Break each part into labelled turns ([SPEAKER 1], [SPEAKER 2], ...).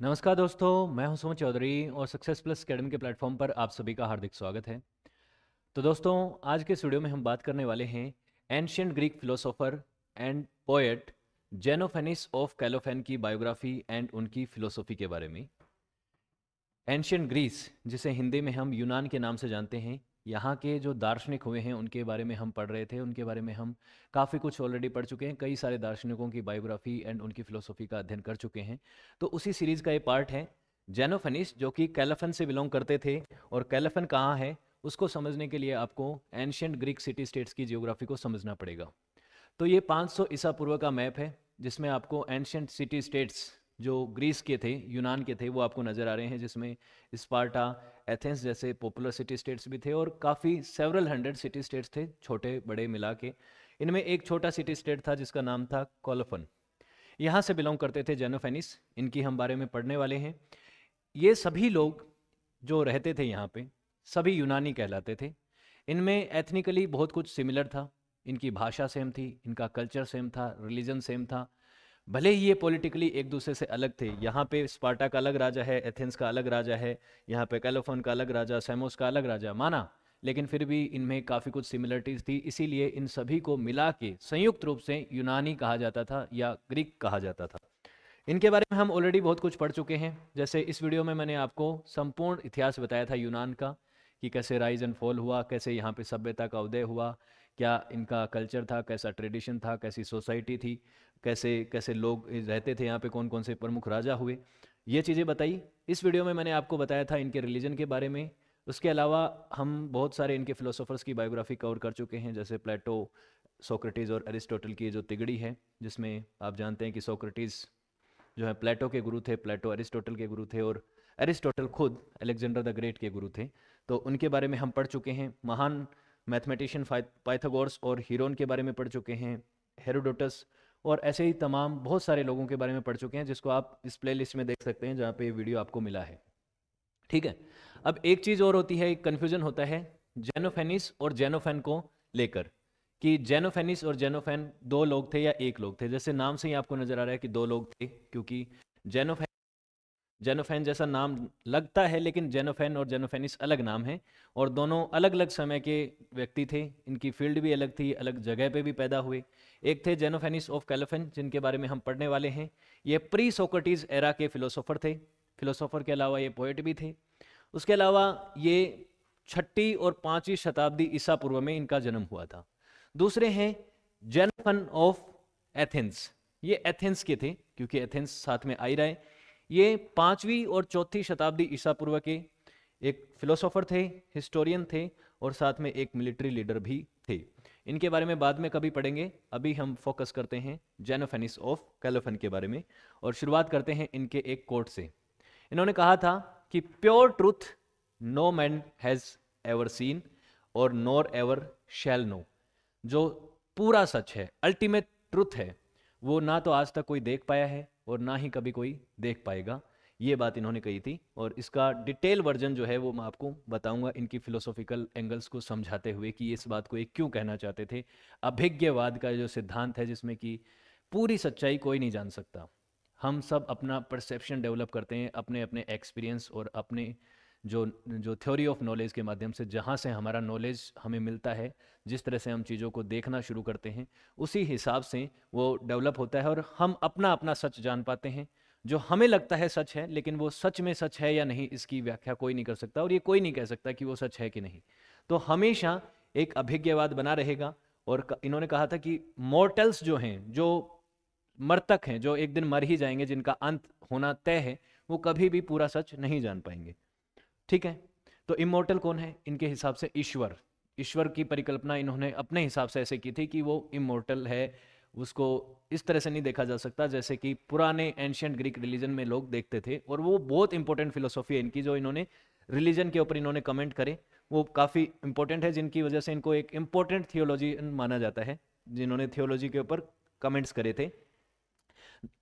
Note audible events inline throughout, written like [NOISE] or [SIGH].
[SPEAKER 1] नमस्कार दोस्तों, मैं हूँ सुमन चौधरी और सक्सेस प्लस अकेडमी के प्लेटफॉर्म पर आप सभी का हार्दिक स्वागत है। तो दोस्तों, आज के इस वीडियो में हम बात करने वाले हैं ancient Greek philosopher and poet Xenophanes of Colophon की बायोग्राफी एंड उनकी फिलोसॉफी के बारे में। एंशियंट ग्रीस जिसे हिंदी में हम यूनान के नाम से जानते हैं यहाँ के जो दार्शनिक हुए हैं, उनके बारे में हम पढ़ रहे थे, उनके बारे में हम काफ़ी कुछ ऑलरेडी पढ़ चुके हैं। कई सारे दार्शनिकों की बायोग्राफी एंड उनकी फ़िलोसॉफी का अध्ययन कर चुके हैं। तो उसी सीरीज़ का ये पार्ट है जेनोफनिस जो कि कैलफन से बिलोंग करते थे। और कैलफन कहाँ है, उसको समझने के लिए आपको एंशियंट ग्रीक सिटी स्टेट्स की जियोग्राफी को समझना पड़ेगा। तो ये 500 ईसा पूर्व का मैप है, जिसमें आपको एंशियंट सिटी स्टेट्स जो ग्रीस के थे यूनान के थे, वो आपको नज़र आ रहे हैं, जिसमें स्पार्टा एथेंस जैसे पॉपुलर सिटी स्टेट्स भी थे और काफ़ी सेवरल हंड्रेड सिटी स्टेट्स थे, छोटे, बड़े मिला के। इनमें एक छोटा सिटी स्टेट था जिसका नाम था कोलोफन यहाँ से बिलोंग करते थे जेनोफेनिस इनकी हम बारे में पढ़ने वाले हैं। ये सभी लोग जो रहते थे यहाँ पे, सभी यूनानी कहलाते थे। इनमें एथनिकली बहुत कुछ सिमिलर था। इनकी भाषा सेम थी, इनका कल्चर सेम था रिलीजन सेम था। भले ही ये पॉलिटिकली एक दूसरे से अलग थे, यहाँ पे स्पार्टा का अलग राजा है एथेंस का अलग राजा है, यहाँ पे कैलोफोन का अलग राजा सेमोस का अलग राजा, माना। लेकिन फिर भी इनमें काफ़ी कुछ सिमिलरिटीज़ थी, इसीलिए इन सभी को मिला के संयुक्त रूप से यूनानी कहा जाता था या ग्रीक कहा जाता था। इनके बारे में हम ऑलरेडी बहुत कुछ पढ़ चुके हैं। जैसे इस वीडियो में मैंने आपको संपूर्ण इतिहास बताया था यूनान का, कि कैसे राइज एंड फॉल हुआ, कैसे यहाँ पे सभ्यता का उदय हुआ क्या इनका कल्चर था, कैसा ट्रेडिशन था, कैसी सोसाइटी थी, कैसे कैसे लोग रहते थे, यहाँ पे कौन कौन से प्रमुख राजा हुए, ये चीज़ें बताई। इस वीडियो में मैंने आपको बताया था इनके रिलीजन के बारे में। उसके अलावा हम बहुत सारे इनके फिलोसोफर्स की बायोग्राफी कवर कर चुके हैं, जैसे प्लेटो, सोक्रेटिस और एरिस्टोटल की जो तिगड़ी है, जिसमें आप जानते हैं कि सोक्रेटिस जो है, प्लेटो के गुरु थे, प्लेटो एरिस्टोटल के गुरु थे और एरिस्टोटल खुद अलेक्जेंडर द ग्रेट के गुरु थे। तो उनके बारे में हम पढ़ चुके हैं। महान मैथमेटिशियन पाइथागोरस और हीरोन के बारे में पढ़ चुके हैं, हेरोडोटस, और ऐसे ही तमाम बहुत सारे लोगों के बारे में पढ़ चुके हैं, जिसको आप इस प्ले लिस्ट में देख सकते हैं, जहाँ पे वीडियो आपको मिला है। ठीक है? अब एक चीज़ और होती है, एक कन्फ्यूज़न होता है जेनोफेनिस और जेनोफेन को लेकर, कि जेनोफेनिस और जेनोफेन दो लोग थे या एक लोग थे? जैसे नाम से ही आपको नज़र आ रहा है कि दो लोग थे, क्योंकि जेनोफेन जेनोफेन जैसा नाम लगता है, लेकिन जेनोफेन और जेनोफेनिस अलग नाम है और दोनों अलग अलग समय के व्यक्ति थे। इनकी फ़ील्ड भी अलग थी, अलग जगह पे भी पैदा हुए। एक थे जेनोफेनिस ऑफ़ कैलोफेन, जिनके बारे में हम पढ़ने वाले हैं। ये प्री सोक्रेटिस एरा के फिलोसोफर थे। फिलोसोफर के अलावा ये पोइट भी थे। उसके अलावा ये छठी और पांचवी शताब्दी ईसा पूर्व में इनका जन्म हुआ था। दूसरे हैं जेनोफन ऑफ़ एथेंस। ये एथेंस के थे, क्योंकि एथेंस साथ में आई रहे ये पांचवी और चौथी शताब्दी ईसा पूर्व के एक फिलोसोफर थे हिस्टोरियन थे और साथ में एक मिलिट्री लीडर भी थे। इनके बारे में बाद में कभी पढ़ेंगे, अभी हम फोकस करते हैं जेनोफेनिस ऑफ़ कैलोफन के बारे में और शुरुआत करते हैं इनके एक कोट से। इन्होंने कहा था कि pure truth no man has ever seen और नोर एवर शैल नो जो पूरा सच है अल्टीमेट ट्रूथ है। वो ना तो आज तक कोई देख पाया है और ना ही कभी कोई देख पाएगा। ये बात इन्होंने कही थी और इसका डिटेल वर्जन जो है वो मैं आपको बताऊँगा इनकी फिलोसॉफिकल एंगल्स को समझाते हुए कि इस बात को एक क्यों कहना चाहते थे। अभिज्ञवाद का जो सिद्धांत है जिसमें कि पूरी सच्चाई कोई नहीं जान सकता। हम सब अपना परसेप्शन डेवलप करते हैं अपने अपने एक्सपीरियंस और अपने जो जो थ्योरी ऑफ़ नॉलेज के माध्यम से जहाँ से हमारा नॉलेज हमें मिलता है, जिस तरह से हम चीज़ों को देखना शुरू करते हैं, उसी हिसाब से वो डेवलप होता है और हम अपना अपना सच जान पाते हैं। जो हमें लगता है सच है, लेकिन वो सच में सच है या नहीं, इसकी व्याख्या कोई नहीं कर सकता और ये कोई नहीं कह सकता कि वो सच है कि नहीं। तो हमेशा एक अभिज्ञवाद बना रहेगा और इन्होंने कहा था कि मोर्टल्स जो हैं, जो मर्तक हैं, जो एक दिन मर ही जाएँगे, जिनका अंत होना तय है, वो कभी भी पूरा सच नहीं जान पाएँगे। ठीक है? तो इमोर्टल कौन है? इनके हिसाब से ईश्वर। ईश्वर की परिकल्पना इन्होंने अपने हिसाब से ऐसे की थी कि वो इमोर्टल है। उसको इस तरह से नहीं देखा जा सकता, जैसे कि पुराने एंशियंट ग्रीक रिलीजन में लोग देखते थे। और वो बहुत इंपॉर्टेंट फिलोसॉफी है इनकी, जो इन्होंने रिलीजन के ऊपर इन्होंने कमेंट करे। वो काफ़ी इंपॉर्टेंट है, जिनकी वजह से इनको एक इंपॉर्टेंट थियोलॉजी माना जाता है, जिन्होंने थियोलॉजी के ऊपर कमेंट्स करे थे।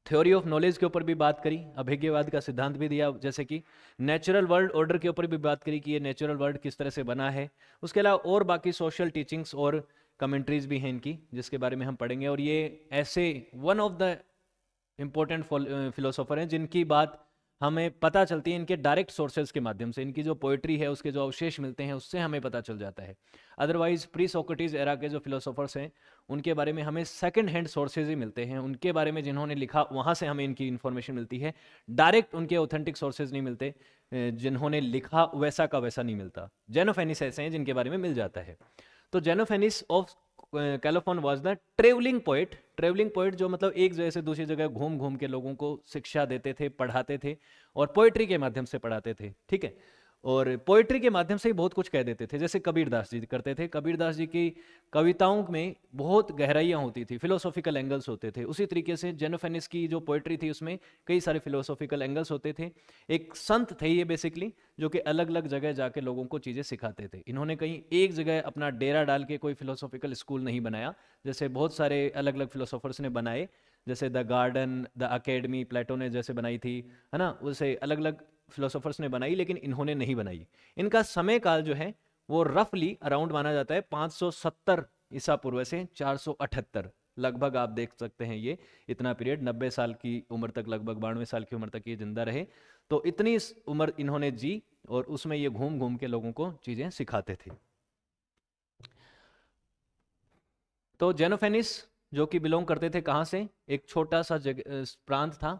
[SPEAKER 1] थ्योरी ऑफ़ नॉलेज के ऊपर भी बात करी अभिज्ञवाद का सिद्धांत भी दिया, जैसे कि नेचुरल वर्ल्ड ऑर्डर के ऊपर भी बात करी कि ये नेचुरल वर्ल्ड किस तरह से बना है। उसके अलावा और बाकी सोशल टीचिंग्स और कमेंट्रीज भी हैं इनकी, जिसके बारे में हम पढ़ेंगे। और ये ऐसे one of the important philosopher हैं जिनकी बात हमें पता चलती है इनके डायरेक्ट सोर्सेज के माध्यम से। इनकी जो पोइट्री है, उसके जो अवशेष मिलते हैं, उससे हमें पता चल जाता है। अदरवाइज़ प्री सोक्रेटिस एरा के जो फिलोसोफर्स हैं, उनके बारे में हमें सेकंड हैंड सोर्सेज ही मिलते हैं। उनके बारे में जिन्होंने लिखा, वहाँ से हमें इनकी इन्फॉर्मेशन मिलती है। डायरेक्ट उनके ऑथेंटिक सोर्सेज नहीं मिलते जिन्होंने लिखा वैसा का वैसा नहीं मिलता। जेनोफेनिस ऐसे हैं जिनके बारे में मिल जाता है। तो Xenophanes of Colophon was the travelling poet travelling poet जो मतलब एक जगह से दूसरी जगह घूम घूम के लोगों को शिक्षा देते थे, पढ़ाते थे और पोइट्री के माध्यम से पढ़ाते थे, ठीक है? और पोइट्री के माध्यम से ही बहुत कुछ कह देते थे। जैसे कबीरदास जी करते थे। कबीरदास जी की कविताओं में बहुत गहराइयाँ होती थी फिलोसॉफिकल एंगल्स होते थे। उसी तरीके से जेनोफेनिस की जो पोइट्री थी, उसमें कई सारे फिलोसॉफिकल एंगल्स होते थे। एक संत थे ये बेसिकली जो कि अलग अलग जगह जाके लोगों को चीज़ें सिखाते थे। इन्होंने कहीं एक जगह अपना डेरा डाल के कोई फिलोसॉफिकल स्कूल नहीं बनाया। जैसे बहुत सारे अलग अलग फिलोसोफर्स ने बनाए। जैसे the garden the academy Plato ने जैसे बनाई थी, है ना? उसे अलग अलग फिलोसोफर्स ने बनाई, लेकिन इन्होंने नहीं बनाई। इनका समय काल जो है, वो रफली अराउंड माना जाता है 570 ईसा पूर्व से 478 लगभग आप देख सकते हैं ये, इतना पीरियड 90 साल की उम्र तक, लगभग बानवे साल की उम्र तक ये ज़िंदा रहे। तो इतनी उम्र इन्होंने जी, और उसमें ये घूम घूम के लोगों को चीज़ें सिखाते थे। तो जेनोफेनिस, जो कि बिलोंग करते थे कहाँ से? एक छोटा सा प्रांत था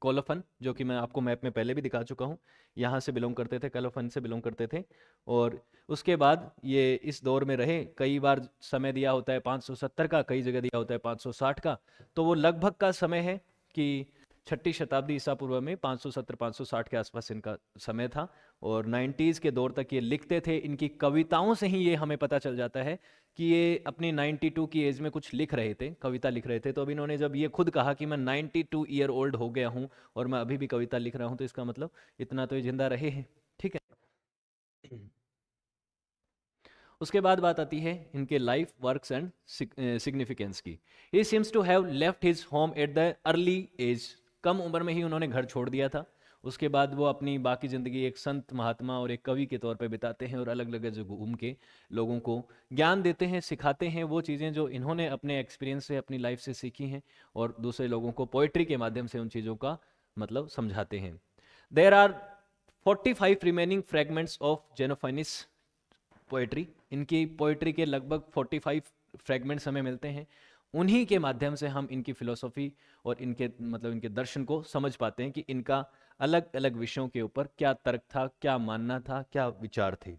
[SPEAKER 1] कोलोफन जो कि मैं आपको मैप में पहले भी दिखा चुका हूँ। यहाँ से बिलोंग करते थे कोलोफन से बिलोंग करते थे। और उसके बाद ये इस दौर में रहे, कई बार समय दिया होता है 570 का, कई जगह दिया होता है 560 का। तो वो लगभग का समय है कि छठी शताब्दी ईसा पूर्व में 570 560 के आसपास इनका समय था और 90s के दौर तक ये लिखते थे। इनकी कविताओं से ही ये हमें पता चल जाता है कि ये अपनी 92 की एज में कुछ लिख रहे थे, कविता लिख रहे थे। तो अब इन्होंने जब ये खुद कहा कि मैं 92 ईयर ओल्ड हो गया हूँ और मैं अभी भी कविता लिख रहा हूँ तो इसका मतलब इतना तो ये ज़िंदा रहे हैं। ठीक है। उसके बाद बात आती है इनके लाइफ, वर्क्स एंड सिग्निफिकेंस की। He seems to have left his home at the early age. कम उम्र में ही उन्होंने घर छोड़ दिया था। उसके बाद वो अपनी बाकी ज़िंदगी एक संत महात्मा और एक कवि के तौर पर बिताते हैं और अलग अलग जगह घूम के लोगों को ज्ञान देते हैं, सिखाते हैं। वो चीज़ें जो इन्होंने अपने एक्सपीरियंस से, अपनी लाइफ से सीखी हैं और दूसरे लोगों को पोइट्री के माध्यम से उन चीज़ों का मतलब समझाते हैं। There are forty five remaining fragments of Xenophanes poetry इनकी पोइट्री के लगभग फोर्टी फाइव फ्रेगमेंट्स हमें मिलते हैं। उन्हीं के माध्यम से हम इनकी फिलोसॉफी और इनके मतलब इनके दर्शन को समझ पाते हैं कि इनका अलग अलग विषयों के ऊपर क्या तर्क था, क्या मानना था, क्या विचार थे।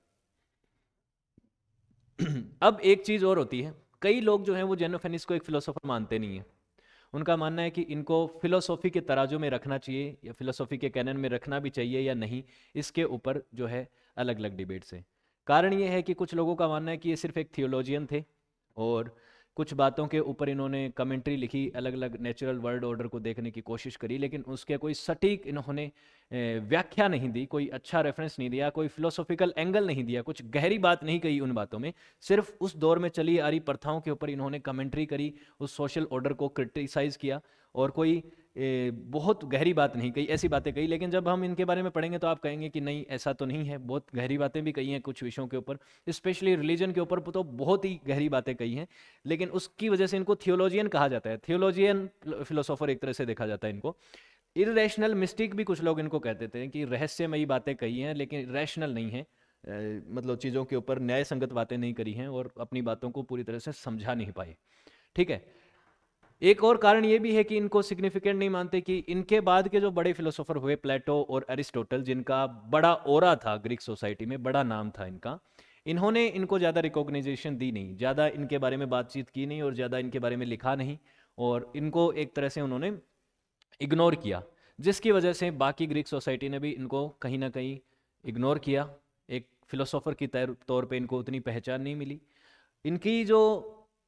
[SPEAKER 1] [CLEARS THROAT] अब एक चीज़ और होती है। कई लोग जो हैं वो जेनोफेनिस को एक फिलोसोफर मानते नहीं है। उनका मानना है कि इनको फिलोसॉफी के तराजू में रखना चाहिए या फिलोसॉफी के कैनन में रखना भी चाहिए या नहीं, इसके ऊपर जो है अलग अलग डिबेट्स हैं। कारण ये है कि कुछ लोगों का मानना है कि ये सिर्फ़ एक थियोलॉजियन थे और कुछ बातों के ऊपर इन्होंने कमेंट्री लिखी अलग अलग नेचुरल वर्ल्ड ऑर्डर को देखने की कोशिश करी, लेकिन उसके कोई सटीक इन्होंने व्याख्या नहीं दी, कोई अच्छा रेफरेंस नहीं दिया, कोई फिलोसॉफिकल एंगल नहीं दिया, कुछ गहरी बात नहीं कही उन बातों में। सिर्फ़ उस दौर में चली आ रही प्रथाओं के ऊपर इन्होंने कमेंट्री करी, उस सोशल ऑर्डर को क्रिटिसाइज किया, और कोई ए, बहुत गहरी बात नहीं कही ऐसी बातें कही लेकिन जब हम इनके बारे में पढ़ेंगे तो आप कहेंगे कि नहीं ऐसा तो नहीं है बहुत गहरी बातें भी कही हैं कुछ विषयों के ऊपर स्पेशली रिलीजन के ऊपर तो बहुत ही गहरी बातें कही हैं लेकिन उसकी वजह से इनको थियोलॉजियन कहा जाता है थियोलॉजियन फिलोसोफर एक तरह से देखा जाता है इनको। इरेशनल मिस्टिक भी कुछ लोग इनको कहते थे कि रहस्यमयी बातें कही हैं लेकिन रैशनल नहीं है मतलब चीज़ों के ऊपर न्याय संगत बातें नहीं करी हैं और अपनी बातों को पूरी तरह से समझा नहीं पाए। ठीक है एक और कारण ये भी है कि इनको सिग्निफिकेंट नहीं मानते कि इनके बाद के जो बड़े फिलोसोफर हुए प्लेटो और एरिस्टोटल जिनका बड़ा ओरा था ग्रीक सोसाइटी में, बड़ा नाम था इनका, इन्होंने इनको ज़्यादा रिकॉग्नाइजेशन दी नहीं, ज़्यादा इनके बारे में बातचीत की नहीं और ज़्यादा इनके बारे में लिखा नहीं और इनको एक तरह से उन्होंने इग्नोर किया, जिसकी वजह से बाकी ग्रीक सोसाइटी ने भी इनको कहीं ना कहीं इग्नोर किया। एक फिलोसोफर की तौर पे इनको उतनी पहचान नहीं मिली। इनकी जो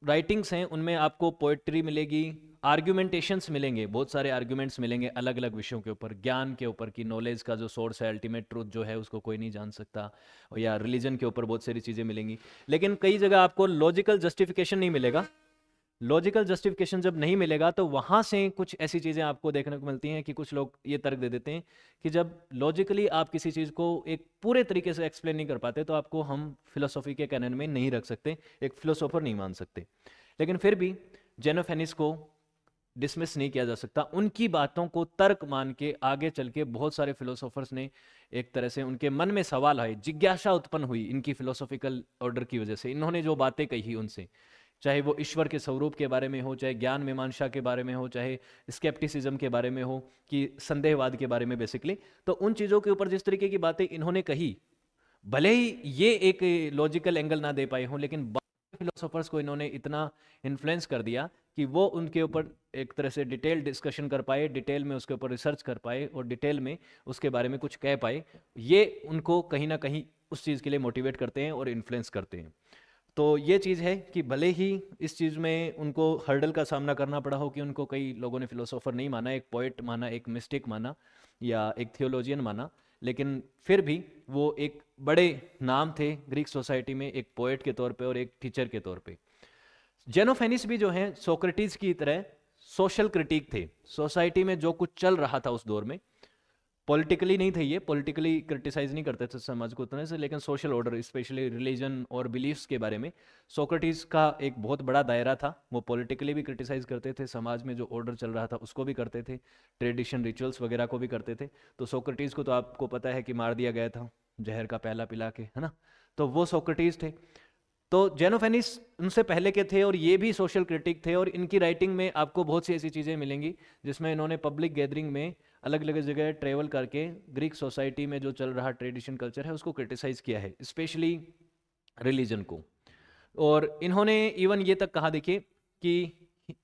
[SPEAKER 1] राइटिंग्स हैं, उनमें आपको पोएट्री मिलेगी आर्ग्यूमेंटेशंस मिलेंगे, बहुत सारे आर्ग्यूमेंट्स मिलेंगे अलग अलग विषयों के ऊपर, ज्ञान के ऊपर की नॉलेज का जो सोर्स है अल्टीमेट ट्रूथ जो है, उसको कोई नहीं जान सकता, या रिलीजन के ऊपर बहुत सारी चीज़ें मिलेंगी। लेकिन कई जगह आपको लॉजिकल जस्टिफिकेशन नहीं मिलेगा लॉजिकल जस्टिफिकेशन जब नहीं मिलेगा तो वहाँ से कुछ ऐसी चीज़ें आपको देखने को मिलती हैं कि कुछ लोग ये तर्क दे देते हैं कि जब लॉजिकली आप किसी चीज़ को एक पूरे तरीके से एक्सप्लेन नहीं कर पाते तो आपको हम फिलोसॉफी के कैनन में नहीं रख सकते, एक फिलोसोफर नहीं मान सकते। लेकिन फिर भी जेनोफेनिस को डिसमिस नहीं किया जा सकता। उनकी बातों को तर्क मान के आगे चल के बहुत सारे फिलोसोफर्स ने एक तरह से उनके मन में सवाल आए, जिज्ञासा उत्पन्न हुई इनकी फिलोसॉफिकल ऑर्डर की वजह से। इन्होंने जो बातें कही उनसे। चाहे वो ईश्वर के स्वरूप के बारे में हो, चाहे ज्ञान मीमांसा के बारे में हो, चाहे स्केप्टिसिज्म के बारे में हो, कि संदेहवाद के बारे में बेसिकली तो उन चीज़ों के ऊपर जिस तरीके की बातें इन्होंने कही, भले ही ये एक लॉजिकल एंगल ना दे पाए हों, लेकिन फिलोसोफर्स को इन्होंने इतना इन्फ्लुएंस कर दिया कि वो उनके ऊपर एक तरह से डिटेल डिस्कशन कर पाए डिटेल में उसके ऊपर रिसर्च कर पाए और डिटेल में उसके बारे में कुछ कह पाए। ये उनको कहीं ना कहीं उस चीज़ के लिए मोटिवेट करते हैं और इन्फ्लुएंस करते हैं। तो ये चीज़ है कि भले ही इस चीज़ में उनको हर्डल का सामना करना पड़ा हो कि उनको कई लोगों ने फिलोसोफर नहीं माना, एक पोइट माना, एक मिस्टिक माना, या एक थियोलॉजियन माना, लेकिन फिर भी वो एक बड़े नाम थे ग्रीक सोसाइटी में, एक पोइट के तौर पे और एक टीचर के तौर पे। जेनोफेनिस भी जो है सोक्रेटिस की तरह सोशल क्रिटिक थे। सोसाइटी में जो कुछ चल रहा था उस दौर में पॉलिटिकली नहीं थे ये पॉलिटिकली क्रिटिसाइज नहीं करते थे समाज को उतने से, लेकिन सोशल ऑर्डर स्पेशली रिलीजन और बिलीफ्स के बारे में सोक्रेटिस का एक बहुत बड़ा दायरा था। वो पॉलिटिकली भी क्रिटिसाइज करते थे, समाज में जो ऑर्डर चल रहा था उसको भी करते थे ट्रेडिशन रिचुअल्स वगैरह को भी करते थे। तो सोक्रेटिस को तो आपको पता है कि मार दिया गया था, जहर का पहला पिला के, है ना? तो वो सोक्रेटिस थे। तो जेनोफेनिस उनसे पहले के थे और ये भी सोशल क्रिटिक थे और इनकी राइटिंग में आपको बहुत सी ऐसी चीज़ें मिलेंगी, जिसमें इन्होंने पब्लिक गैदरिंग में अलग अलग जगह ट्रेवल करके ग्रीक सोसाइटी में जो चल रहा ट्रेडिशन कल्चर है, उसको क्रिटिसाइज किया है स्पेशली रिलीजन को। और इन्होंने इवन ये तक कहा, देखिए, कि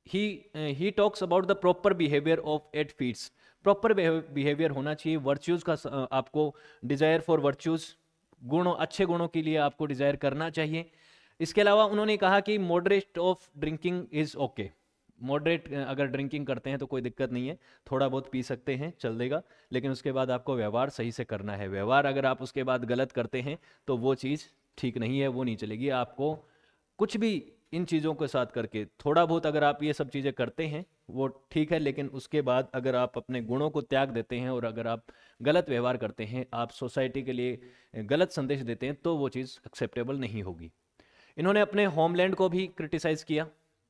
[SPEAKER 1] he he talks about the proper behaviour of at feasts proper behaviour होना चाहिए वर्च्यूज का आपको डिज़ायर फॉर वर्च्यूज गुणों, अच्छे गुणों के लिए आपको डिज़ायर करना चाहिए। इसके अलावा उन्होंने कहा कि moderate of drinking is okay moderate अगर ड्रिंकिंग करते हैं तो कोई दिक्कत नहीं है। थोड़ा बहुत पी सकते हैं, चल देगा। लेकिन उसके बाद आपको व्यवहार सही से करना है। व्यवहार अगर आप उसके बाद गलत करते हैं तो वो चीज़ ठीक नहीं है, वो नहीं चलेगी। आपको कुछ भी इन चीज़ों के साथ करके, थोड़ा बहुत अगर आप ये सब चीज़ें करते हैं, वो ठीक है, लेकिन उसके बाद अगर आप अपने गुणों को त्याग देते हैं और अगर आप गलत व्यवहार करते हैं, आप सोसाइटी के लिए गलत संदेश देते हैं तो वो चीज़ एक्सेप्टेबल नहीं होगी। इन्होंने अपने होमलैंड को भी क्रिटिसाइज़ किया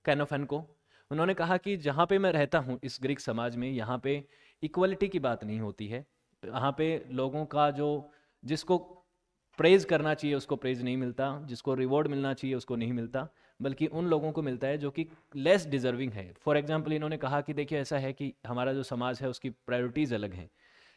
[SPEAKER 1] कैनोफेन को। उन्होंने कहा कि जहाँ पे मैं रहता हूँ इस ग्रीक समाज में, यहाँ पे इक्वलिटी की बात नहीं होती है। यहाँ पे लोगों का जो, जिसको प्रेज करना चाहिए उसको प्रेज नहीं मिलता, जिसको रिवॉर्ड मिलना चाहिए उसको नहीं मिलता, बल्कि उन लोगों को मिलता है जो कि लेस डिजर्विंग है। फॉर एग्ज़ाम्पल इन्होंने कहा कि देखिए ऐसा है कि हमारा जो समाज है उसकी प्रायोरिटीज़ अलग हैं।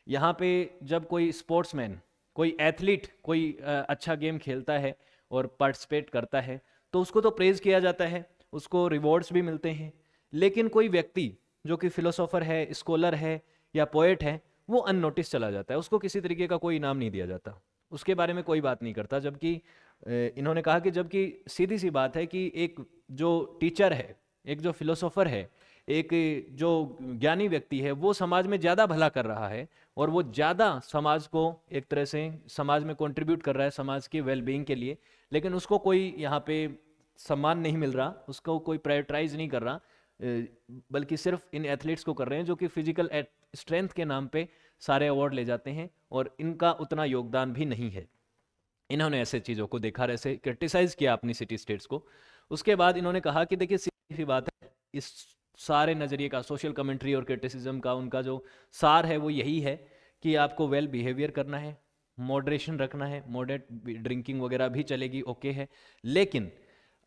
[SPEAKER 1] यहाँ पे जब कोई स्पोर्ट्समैन कोई एथलीट कोई अच्छा गेम खेलता है और पार्टिसिपेट करता है तो उसको तो प्रेज किया जाता है। उसको रिवॉर्ड्स भी मिलते हैं। लेकिन कोई व्यक्ति जो कि फिलोसोफर है स्कॉलर है या पोएट है, वो अननोटिस चला जाता है। उसको किसी तरीके का कोई इनाम नहीं दिया जाता। उसके बारे में कोई बात नहीं करता। जबकि इन्होंने कहा कि जबकि सीधी सी बात है कि एक जो टीचर है, एक जो फिलोसोफर है, एक जो ज्ञानी व्यक्ति है, वो समाज में ज़्यादा भला कर रहा है और वो ज़्यादा समाज को एक तरह से, समाज में कंट्रीब्यूट कर रहा है, समाज की वेलबींग के लिए। लेकिन उसको कोई यहाँ पे सम्मान नहीं मिल रहा, उसको कोई प्रायोरिटाइज नहीं कर रहा बल्कि सिर्फ़ इन एथलीट्स को कर रहे हैं, जो कि फ़िज़िकल स्ट्रेंथ के नाम पे सारे अवार्ड ले जाते हैं और इनका उतना योगदान भी नहीं है। इन्होंने ऐसे चीज़ों को देखा ऐसे क्रिटिसाइज किया अपनी सिटी स्टेट्स को। उसके बाद इन्होंने कहा कि देखिए, सीधी बात है, इस सारे नज़रिए का सोशल कमेंट्री और क्रिटिसिज्म का उनका जो सार है, वो यही है कि आपको वेल बिहेवियर करना है मॉडरेशन रखना है मॉडरेट ड्रिंकिंग वगैरह भी चलेगी ओके है। लेकिन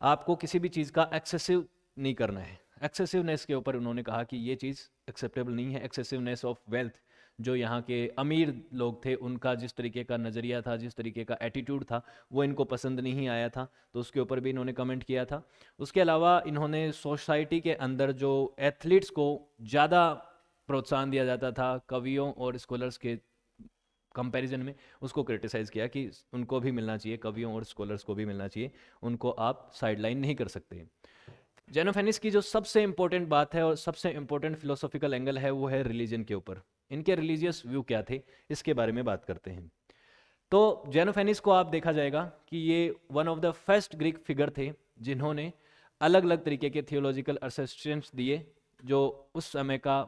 [SPEAKER 1] आपको किसी भी चीज़ का एक्सेसिव नहीं करना है। एक्सेसिवनेस के ऊपर उन्होंने कहा कि ये चीज़ एक्सेप्टेबल नहीं है। एक्सेसिवनेस ऑफ़ वेल्थ जो यहाँ के अमीर लोग थे, उनका जिस तरीके का नज़रिया था, जिस तरीके का एटीट्यूड था, वो इनको पसंद नहीं आया था। तो उसके ऊपर भी इन्होंने कमेंट किया था। उसके अलावा इन्होंने सोसाइटी के अंदर जो एथलीट्स को ज़्यादा प्रोत्साहन दिया जाता था, कवियों और स्कॉलर्स के कंपैरिजन में उसको क्रिटिसाइज़ किया कि उनको भी मिलना चाहिए, कवियों और स्कॉलर्स को भी मिलना चाहिए, उनको आप साइडलाइन नहीं कर सकते। जेनोफेनिस की जो सबसे इंपॉर्टेंट बात है और सबसे इंपॉर्टेंट फिलोसॉफिकल एंगल है, वो है रिलीजन के ऊपर। इनके रिलीजियस व्यू क्या थे, इसके बारे में बात करते हैं। तो जेनोफेनिस को आप देखा जाएगा कि ये one of the first Greek figure थे, जिन्होंने अलग अलग तरीके के थियोलॉजिकल असिस्टेंट्स दिए, जो उस समय का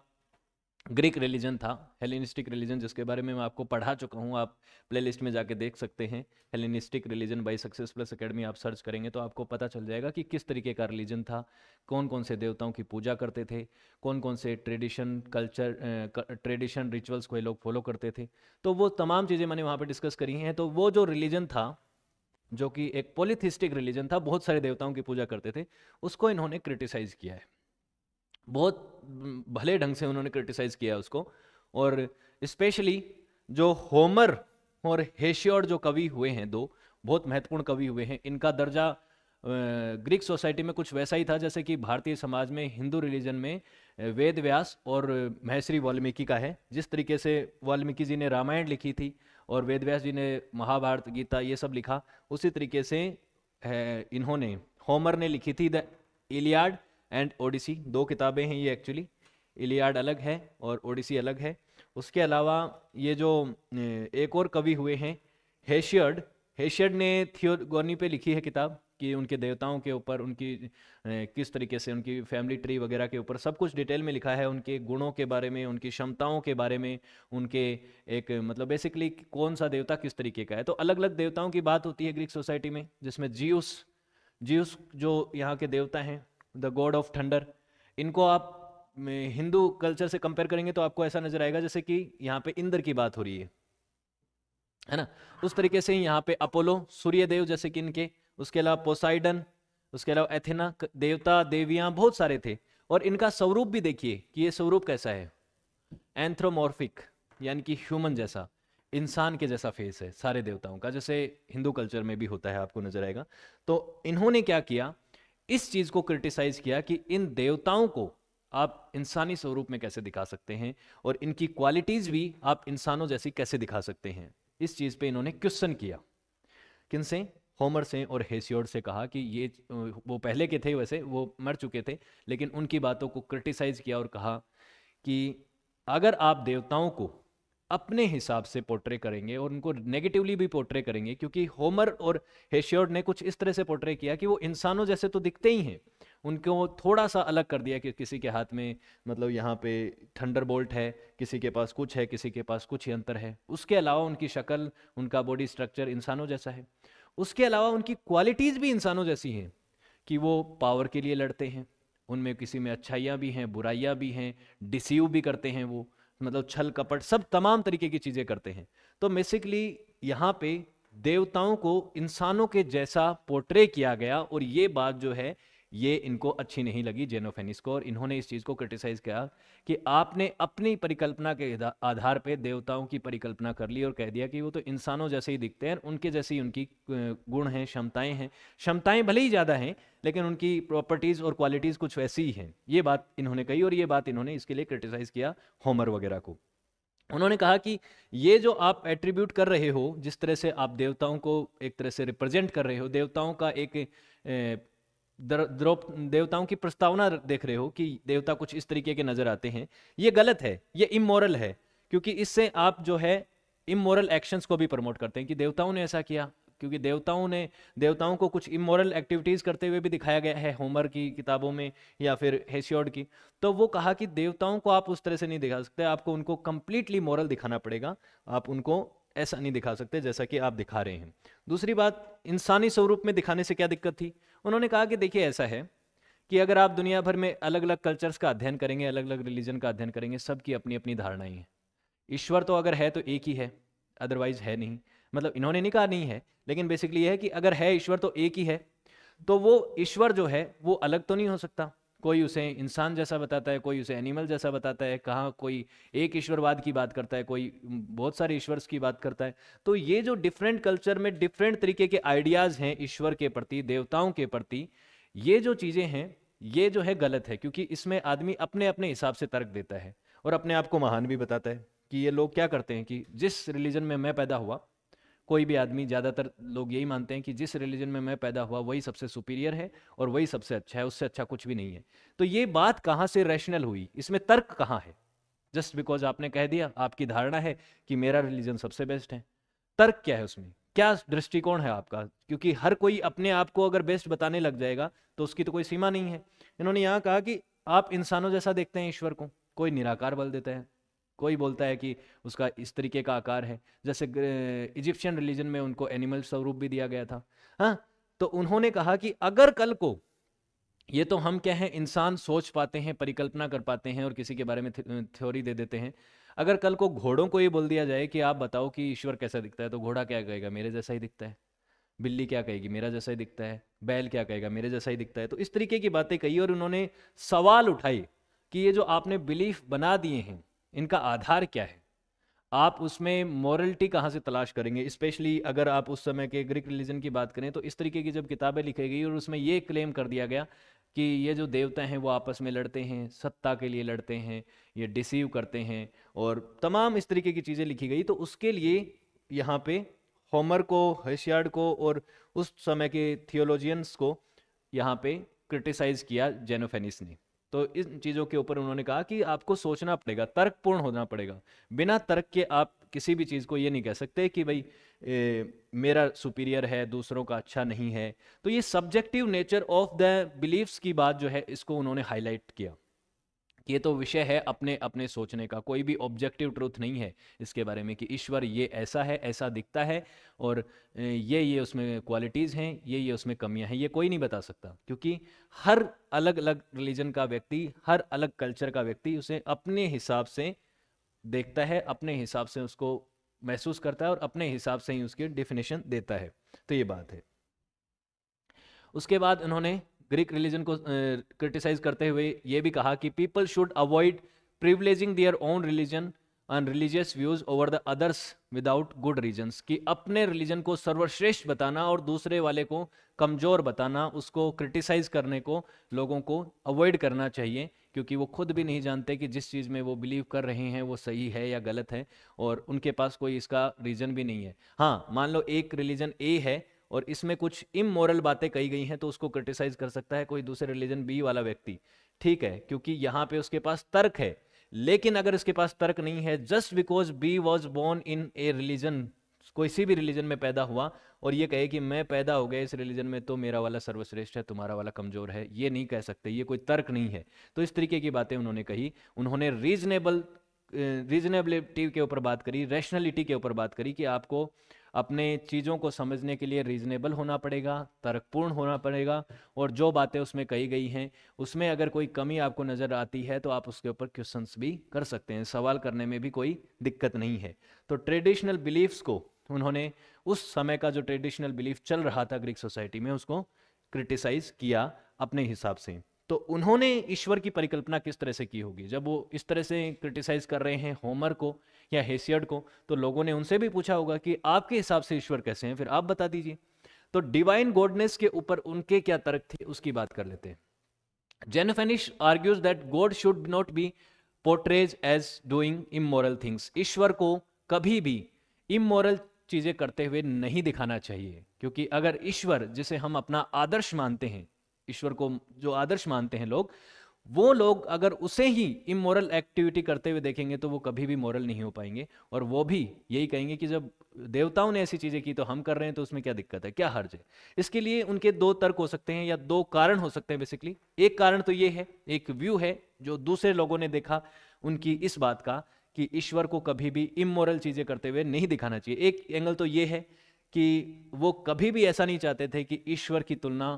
[SPEAKER 1] ग्रीक रिलीजन था, हेलेनिस्टिक रिलीजन, जिसके बारे में मैं आपको पढ़ा चुका हूँ, आप प्लेलिस्ट में जाके देख सकते हैं। Hellenistic religion by success plus academy आप सर्च करेंगे तो आपको पता चल जाएगा कि किस तरीके का रिलीजन था कौन कौन से देवताओं की पूजा करते थे कौन कौन से ट्रेडिशन, कल्चर ट्रेडिशन रिचुअल्स को ये लोग फॉलो करते थे। तो वो तमाम चीज़ें मैंने वहाँ पर डिस्कस करी हैं। तो वो जो रिलीजन था, जो कि एक पोलिथिस्टिक रिलीजन था, बहुत सारे देवताओं की पूजा करते थे, उसको इन्होंने क्रिटिसाइज किया है। बहुत भले ढंग से उन्होंने क्रिटिसाइज किया उसको। और स्पेशली जो होमर और हेशियोड जो कवि हुए हैं दो, बहुत महत्वपूर्ण कवि हुए हैं, इनका दर्जा ग्रीक सोसाइटी में कुछ वैसा ही था जैसे कि भारतीय समाज में, हिंदू रिलीजन में वेद व्यास और महश्री वाल्मीकि का है। जिस तरीके से वाल्मीकि जी ने रामायण लिखी थी और वेद व्यास जी ने महाभारत, गीता ये सब लिखा, उसी तरीके से इन्होंने, होमर ने लिखी थी द इलियाड एंड ओडिसी दो किताबें हैं ये एक्चुअली इलियाड अलग है और ओडिसी अलग है। उसके अलावा ये जो एक और कवि हुए हैं हेशियड हेशियड ने थियोगोनी पे लिखी है किताब कि उनके देवताओं के ऊपर, उनकी किस तरीके से उनकी फैमिली ट्री वगैरह के ऊपर सब कुछ डिटेल में लिखा है उनके गुणों के बारे में, उनकी क्षमताओं के बारे में, उनके एक मतलब बेसिकली कौन सा देवता किस तरीके का है। तो अलग अलग देवताओं की बात होती है ग्रीक सोसाइटी में, जिसमें जियूस जियूस जो यहाँ के देवता हैं द गॉड ऑफ़ थंडर। इनको आप हिंदू कल्चर से कंपेयर करेंगे तो आपको ऐसा नज़र आएगा जैसे कि यहाँ पे इंद्र की बात हो रही है। है ना? उस तरीके से यहाँ पे अपोलो सूर्य देव जैसे कि इनके, उसके अलावा पोसाइडन, उसके अलावा एथेना देवता, देवियाँ बहुत सारे थे। और इनका स्वरूप भी देखिए कि ये स्वरूप कैसा है। एंथ्रोमॉर्फिक, यानी कि ह्यूमन जैसा, इंसान के जैसा फेस है, सारे देवताओं का, जैसे हिंदू कल्चर में भी होता है, आपको नज़र आएगा। तो इन्होंने क्या किया? इस चीज़ को क्रिटिसाइज किया कि इन देवताओं को आप इंसानी स्वरूप में कैसे दिखा सकते हैं और इनकी क्वालिटीज भी आप इंसानों जैसी कैसे दिखा सकते हैं। इस चीज़ पे इन्होंने क्वेश्चन किया। किनसे होमर से और हेसियोड से कहा कि ये, वो पहले के थे वैसे, वो मर चुके थे, लेकिन उनकी बातों को क्रिटिसाइज किया और कहा कि अगर आप देवताओं को अपने हिसाब से पोर्ट्रे करेंगे और उनको नेगेटिवली भी पोर्ट्रे करेंगे, क्योंकि होमर और हेशियोड ने कुछ इस तरह से पोर्ट्रे किया कि वो इंसानों जैसे तो दिखते ही हैं। उनको थोड़ा सा अलग कर दिया कि किसी के हाथ में मतलब यहाँ पे थंडर बोल्ट है, किसी के पास कुछ है, किसी के पास कुछ यंत्र है। उसके अलावा उनकी शक्ल, उनका बॉडी स्ट्रक्चर इंसानों जैसा है। उसके अलावा उनकी क्वालिटीज़ भी इंसानों जैसी हैं कि वो पावर के लिए लड़ते हैं। उनमें किसी में अच्छाइयाँ भी हैं, बुराइयाँ भी हैं डिसीव भी करते हैं वो। मतलब छल, कपट, सब तमाम तरीके की चीज़ें करते हैं। तो बेसिकली यहाँ पे देवताओं को इंसानों के जैसा पोर्ट्रे किया गया और ये बात जो है ये इनको अच्छी नहीं लगी जेनोफेनिस को, और इन्होंने इस चीज़ को क्रिटिसाइज किया कि आपने अपनी परिकल्पना के आधार पे देवताओं की परिकल्पना कर ली और कह दिया कि वो तो इंसानों जैसे ही दिखते हैं, उनके जैसे ही उनकी गुण हैं, क्षमताएँ हैं। क्षमताएँ भले ही ज़्यादा हैं, लेकिन उनकी प्रॉपर्टीज़ और क्वालिटीज़ कुछ वैसी ही हैं। ये बात इन्होंने कही और ये बात इन्होंने इसके लिए क्रिटिसाइज किया होमर वगैरह को। उन्होंने कहा कि ये जो आप एट्रीब्यूट कर रहे हो, जिस तरह से आप देवताओं को एक तरह से रिप्रेजेंट कर रहे हो, देवताओं का एक द्रौप, देवताओं की प्रस्तावना देख रहे हो कि देवता कुछ इस तरीके के नज़र आते हैं। ये गलत है, ये इमोरल है, क्योंकि इससे आप जो है इमोरल एक्शंस को भी प्रमोट करते हैं कि देवताओं ने ऐसा किया, क्योंकि देवताओं ने, देवताओं को कुछ इमोरल एक्टिविटीज़ करते हुए भी दिखाया गया है होमर की किताबों में या फिर हेसियोड की। तो वो कहा कि देवताओं को आप उस तरह से नहीं दिखा सकते, आपको उनको कंप्लीटली मॉरल दिखाना पड़ेगा, आप उनको ऐसा नहीं दिखा सकते जैसा कि आप दिखा रहे हैं। दूसरी बात, इंसानी स्वरूप में दिखाने से क्या दिक्कत थी? उन्होंने कहा कि देखिए, ऐसा है कि अगर आप दुनिया भर में अलग अलग कल्चर्स का अध्ययन करेंगे अलग अलग रिलीजन का अध्ययन करेंगे, सबकी अपनी अपनी धारणाएँ हैं। ईश्वर तो अगर है तो एक ही है अदरवाइज़ है नहीं। मतलब इन्होंने नहीं कहा नहीं है, लेकिन बेसिकली यह है कि अगर है ईश्वर तो एक ही है तो वो ईश्वर जो है, वो अलग तो नहीं हो सकता। कोई उसे इंसान जैसा बताता है, कोई उसे एनिमल जैसा बताता है, कहाँ कोई एक ईश्वरवाद की बात करता है, कोई बहुत सारे ईश्वर्स की बात करता है। तो ये जो डिफरेंट कल्चर में डिफरेंट तरीके के आइडियाज़ हैं ईश्वर के प्रति, देवताओं के प्रति, ये जो चीज़ें हैं, ये जो है गलत है, क्योंकि इसमें आदमी अपने अपने हिसाब से तर्क देता है और अपने आप को महान भी बताता है कि ये लोग क्या करते हैं कि जिस रिलीजन में मैं पैदा हुआ कोई भी आदमी ज़्यादातर लोग यही मानते हैं कि जिस रिलीजन में मैं पैदा हुआ, वही सबसे सुपीरियर है और वही सबसे अच्छा है, उससे अच्छा कुछ भी नहीं है। तो ये बात कहाँ से रैशनल हुई? इसमें तर्क कहाँ है? जस्ट बिकॉज़ आपने कह दिया, आपकी धारणा है कि मेरा रिलीजन सबसे बेस्ट है। तर्क क्या है उसमें? क्या दृष्टिकोण है आपका? क्योंकि हर कोई अपने आप को अगर बेस्ट बताने लग जाएगा तो उसकी तो कोई सीमा नहीं है। इन्होंने यहाँ कहा कि आप इंसानों जैसा देखते हैं ईश्वर को, कोई निराकार बल देता है। कोई बोलता है कि उसका इस तरीके का आकार है। जैसे इजिप्शियन रिलीजन में उनको एनिमल स्वरूप भी दिया गया था। हाँ तो उन्होंने कहा कि अगर कल को ये तो हम क्या हैं, इंसान सोच पाते हैं, परिकल्पना कर पाते हैं और किसी के बारे में थ्योरी दे देते हैं। अगर कल को घोड़ों को ये बोल दिया जाए कि आप बताओ कि ईश्वर कैसा दिखता है तो घोड़ा क्या कहेगा? मेरे जैसा ही दिखता है। बिल्ली क्या कहेगी? मेरा जैसा ही दिखता है। बैल क्या कहेगा? मेरे जैसा ही दिखता है। तो इस तरीके की बातें कही और उन्होंने सवाल उठाई कि ये जो आपने बिलीफ बना दिए हैं इनका आधार क्या है? आप उसमें मॉरलिटी कहाँ से तलाश करेंगे? स्पेशली अगर आप उस समय के ग्रीक रिलीजन की बात करें तो इस तरीके की जब किताबें लिखी गई और उसमें ये क्लेम कर दिया गया कि ये जो देवता हैं, वो आपस में लड़ते हैं, सत्ता के लिए लड़ते हैं, ये डिसीव करते हैं और तमाम इस तरीके की चीज़ें लिखी गई। तो उसके लिए यहाँ पे होमर को हेशियार्ड को और उस समय के थियोलॉजियंस को यहाँ पे क्रिटिसाइज किया जेनोफेनिस ने। तो इन चीज़ों के ऊपर उन्होंने कहा कि आपको सोचना पड़ेगा तर्कपूर्ण होना पड़ेगा। बिना तर्क के आप किसी भी चीज़ को ये नहीं कह सकते कि भाई ए, मेरा सुपीरियर है दूसरों का अच्छा नहीं है। तो ये subjective nature of the beliefs की बात जो है इसको उन्होंने हाईलाइट किया। ये तो विषय है अपने अपने सोचने का, कोई भी ऑब्जेक्टिव ट्रूथ नहीं है इसके बारे में कि ईश्वर ये ऐसा है, ऐसा दिखता है और ये ये उसमें क्वालिटीज़ हैं, ये ये उसमें कमियाँ हैं, ये कोई नहीं बता सकता क्योंकि हर अलग अलग रिलीजन का व्यक्ति, हर अलग कल्चर का व्यक्ति उसे अपने हिसाब से देखता है, अपने हिसाब से उसको महसूस करता है और अपने हिसाब से ही उसकी डिफिनेशन देता है। तो ये बात है। उसके बाद उन्होंने ग्रीक रिलीजन को क्रिटिसाइज करते हुए ये भी कहा कि people should avoid privileging their own religion and religious views over the others without good reasons कि अपने रिलीजन को सर्वश्रेष्ठ बताना और दूसरे वाले को कमज़ोर बताना, उसको क्रिटिसाइज करने को, लोगों को अवॉइड करना चाहिए, क्योंकि वो खुद भी नहीं जानते कि जिस चीज़ में वो बिलीव कर रहे हैं, वो सही है या गलत है, और उनके पास कोई इसका रीज़न भी नहीं है। हाँ मान लो एक रिलीजन ए है और इसमें कुछ इमोरल बातें कही गई हैं तो उसको क्रिटिसाइज कर सकता है कोई दूसरे रिलीजन बी वाला व्यक्ति। ठीक है, क्योंकि यहाँ पे उसके पास तर्क है। लेकिन अगर उसके पास तर्क नहीं है just because be was born in a religion किसी भी रिलीजन में पैदा हुआ और ये कहे कि मैं पैदा हो गया इस रिलीजन में तो मेरा वाला सर्वश्रेष्ठ है, तुम्हारा वाला कमज़ोर है, ये नहीं कह सकते, ये कोई तर्क नहीं है। तो इस तरीके की बातें उन्होंने कही। उन्होंने रीजनेबल रीजनेबिलिटी के ऊपर बात करी रैशनलिटी के ऊपर बात करी कि आपको अपने चीज़ों को समझने के लिए रीजनेबल होना पड़ेगा, तर्कपूर्ण होना पड़ेगा और जो बातें उसमें कही गई हैं, उसमें अगर कोई कमी आपको नज़र आती है तो आप उसके ऊपर क्वेश्चंस भी कर सकते हैं। सवाल करने में भी कोई दिक्कत नहीं है। तो ट्रेडिशनल बिलीफ्स को उन्होंने उस समय का जो ट्रेडिशनल बिलीफ चल रहा था ग्रीक सोसाइटी में, उसको क्रिटिसाइज किया अपने हिसाब से। तो उन्होंने ईश्वर की परिकल्पना किस तरह से की होगी? जब वो इस तरह से क्रिटिसाइज कर रहे हैं होमर को या हेसियड को तो लोगों ने उनसे भी पूछा होगा कि आपके हिसाब से ईश्वर कैसे हैं? फिर आप बता दीजिए। तो डिवाइन गॉडनेस के ऊपर उनके क्या तर्क थे, उसकी बात कर लेते हैं। Xenophanes argues that God should not be portrayed as doing immoral things ईश्वर को कभी भी इमोरल चीज़ें करते हुए नहीं दिखाना चाहिए। क्योंकि अगर ईश्वर, जिसे हम अपना आदर्श मानते हैं, ईश्वर को जो आदर्श मानते हैं लोग वो लोग अगर उसे ही इमोरल एक्टिविटी करते हुए देखेंगे तो वो कभी भी मोरल नहीं हो पाएँगे। और वो भी यही कहेंगे कि जब देवताओं ने ऐसी चीज़ें की तो हम कर रहे हैं तो उसमें क्या दिक्कत है, क्या हर्ज है? इसके लिए उनके दो तर्क हो सकते हैं या दो कारण हो सकते हैं बेसिकली एक कारण तो ये है, एक व्यू है, जो दूसरे लोगों ने देखा उनकी इस बात का, कि ईश्वर को कभी भी इमोरल चीज़ें करते हुए नहीं दिखाना चाहिए। एक एंगल तो ये है कि वो कभी भी ऐसा नहीं चाहते थे कि ईश्वर की तुलना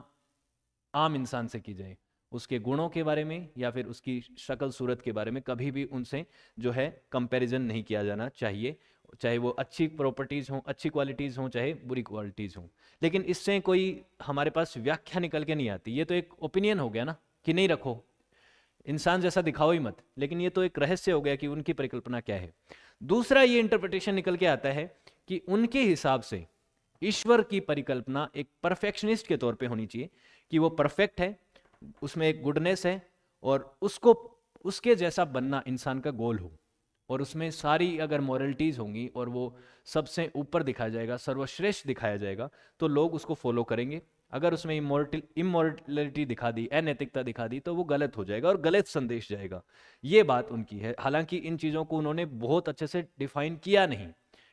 [SPEAKER 1] आम इंसान से की जाए। उसके गुणों के बारे में या फिर उसकी शक्ल सूरत के बारे में कभी भी उनसे जो है कंपैरिजन नहीं किया जाना चाहिए। चाहे वो अच्छी प्रॉपर्टीज़ हों, अच्छी क्वालिटीज़ हों, चाहे बुरी क्वालिटीज़ हों। लेकिन इससे कोई हमारे पास व्याख्या निकल के नहीं आती। ये तो एक ओपिनियन हो गया ना, कि नहीं रखो। इंसान जैसा दिखाओ ही मत। लेकिन ये तो एक रहस्य हो गया कि उनकी परिकल्पना क्या है। दूसरा ये इंटरप्रिटेशन निकल के आता है कि उनके हिसाब से ईश्वर की परिकल्पना एक परफेक्शनिस्ट के तौर पे होनी चाहिए, कि वो परफेक्ट है उसमें एक गुडनेस है और उसको, उसके जैसा बनना इंसान का गोल हो। और उसमें सारी अगर मॉरलिटीज़ होंगी और वो सबसे ऊपर दिखाया जाएगा, सर्वश्रेष्ठ दिखाया जाएगा तो लोग उसको फॉलो करेंगे। अगर उसमें इमोरलिटी दिखा दी, अनैतिकता दिखा दी तो वो गलत हो जाएगा और गलत संदेश जाएगा। ये बात उनकी है। हालाँकि इन चीज़ों को उन्होंने बहुत अच्छे से डिफाइन किया नहीं,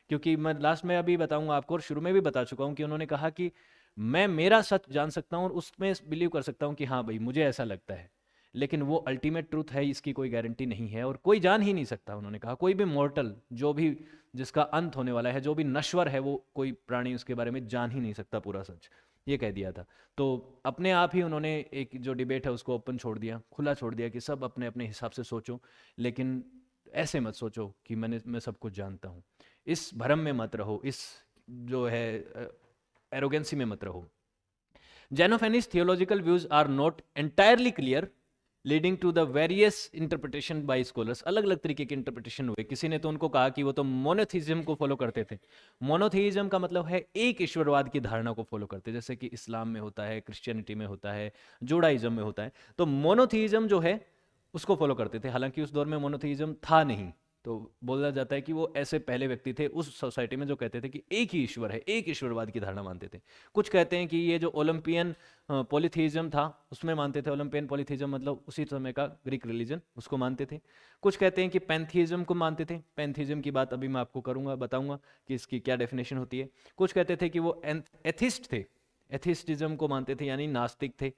[SPEAKER 1] क्योंकि मैं लास्ट में अभी बताऊँगा आपको और शुरू में भी बता चुका हूँ कि उन्होंने कहा कि मैं मेरा सच जान सकता हूँ और उसमें बिलीव कर सकता हूँ कि हाँ भाई, मुझे ऐसा लगता है। लेकिन वो अल्टीमेट ट्रूथ है, इसकी कोई गारंटी नहीं है और कोई जान ही नहीं सकता, उन्होंने कहा। कोई भी मॉर्टल जो भी जिसका अंत होने वाला है, जो भी नश्वर है, वो कोई प्राणी उसके बारे में जान ही नहीं सकता, पूरा सच। ये कह दिया था। तो अपने आप ही उन्होंने एक जो डिबेट है, उसको ओपन छोड़ दिया, खुला छोड़ दिया कि सब अपने अपने हिसाब से सोचो, लेकिन ऐसे मत सोचो कि मैंने, मैं सब कुछ जानता हूँ। इस भ्रम में मत रहो, इस जो है एरोगेंसी में मत रहो। Xenophanes' theological views are not entirely clear, leading to the various interpretation by scholars अलग अलग तरीके के इंटरप्रिटेशन हुए। किसी ने तो उनको कहा कि वो तो मोनोथिज्म को फॉलो करते थे। मोनोथिज्म का मतलब है एक ईश्वरवाद की धारणा को फॉलो करते। जैसे कि इस्लाम में होता है क्रिश्चियनिटी में होता है जोडाइज्म में होता है। तो मोनोथिज्म जो है उसको फॉलो करते थे। हालाँकि उस दौर में मोनोथिज्म था नहीं। तो बोला जाता है कि वो ऐसे पहले व्यक्ति थे उस सोसाइटी में जो कहते थे कि एक ही ईश्वर है, एक ईश्वरवाद की धारणा मानते थे। कुछ कहते हैं कि ये जो ओलंपियन पॉलिथीजम था, उसमें मानते थे ओलंपियन पॉलिथीजम मतलब उसी समय का ग्रीक रिलीजन, उसको मानते थे। कुछ कहते हैं कि पैंथीजम को मानते थे, पैंथीजम की बात अभी मैं आपको करूँगा, बताऊँगा कि इसकी क्या डेफिनेशन होती है। कुछ कहते थे कि वो एथिस्ट थे, एथिस्टिज्म को मानते थे, यानी नास्तिक थे,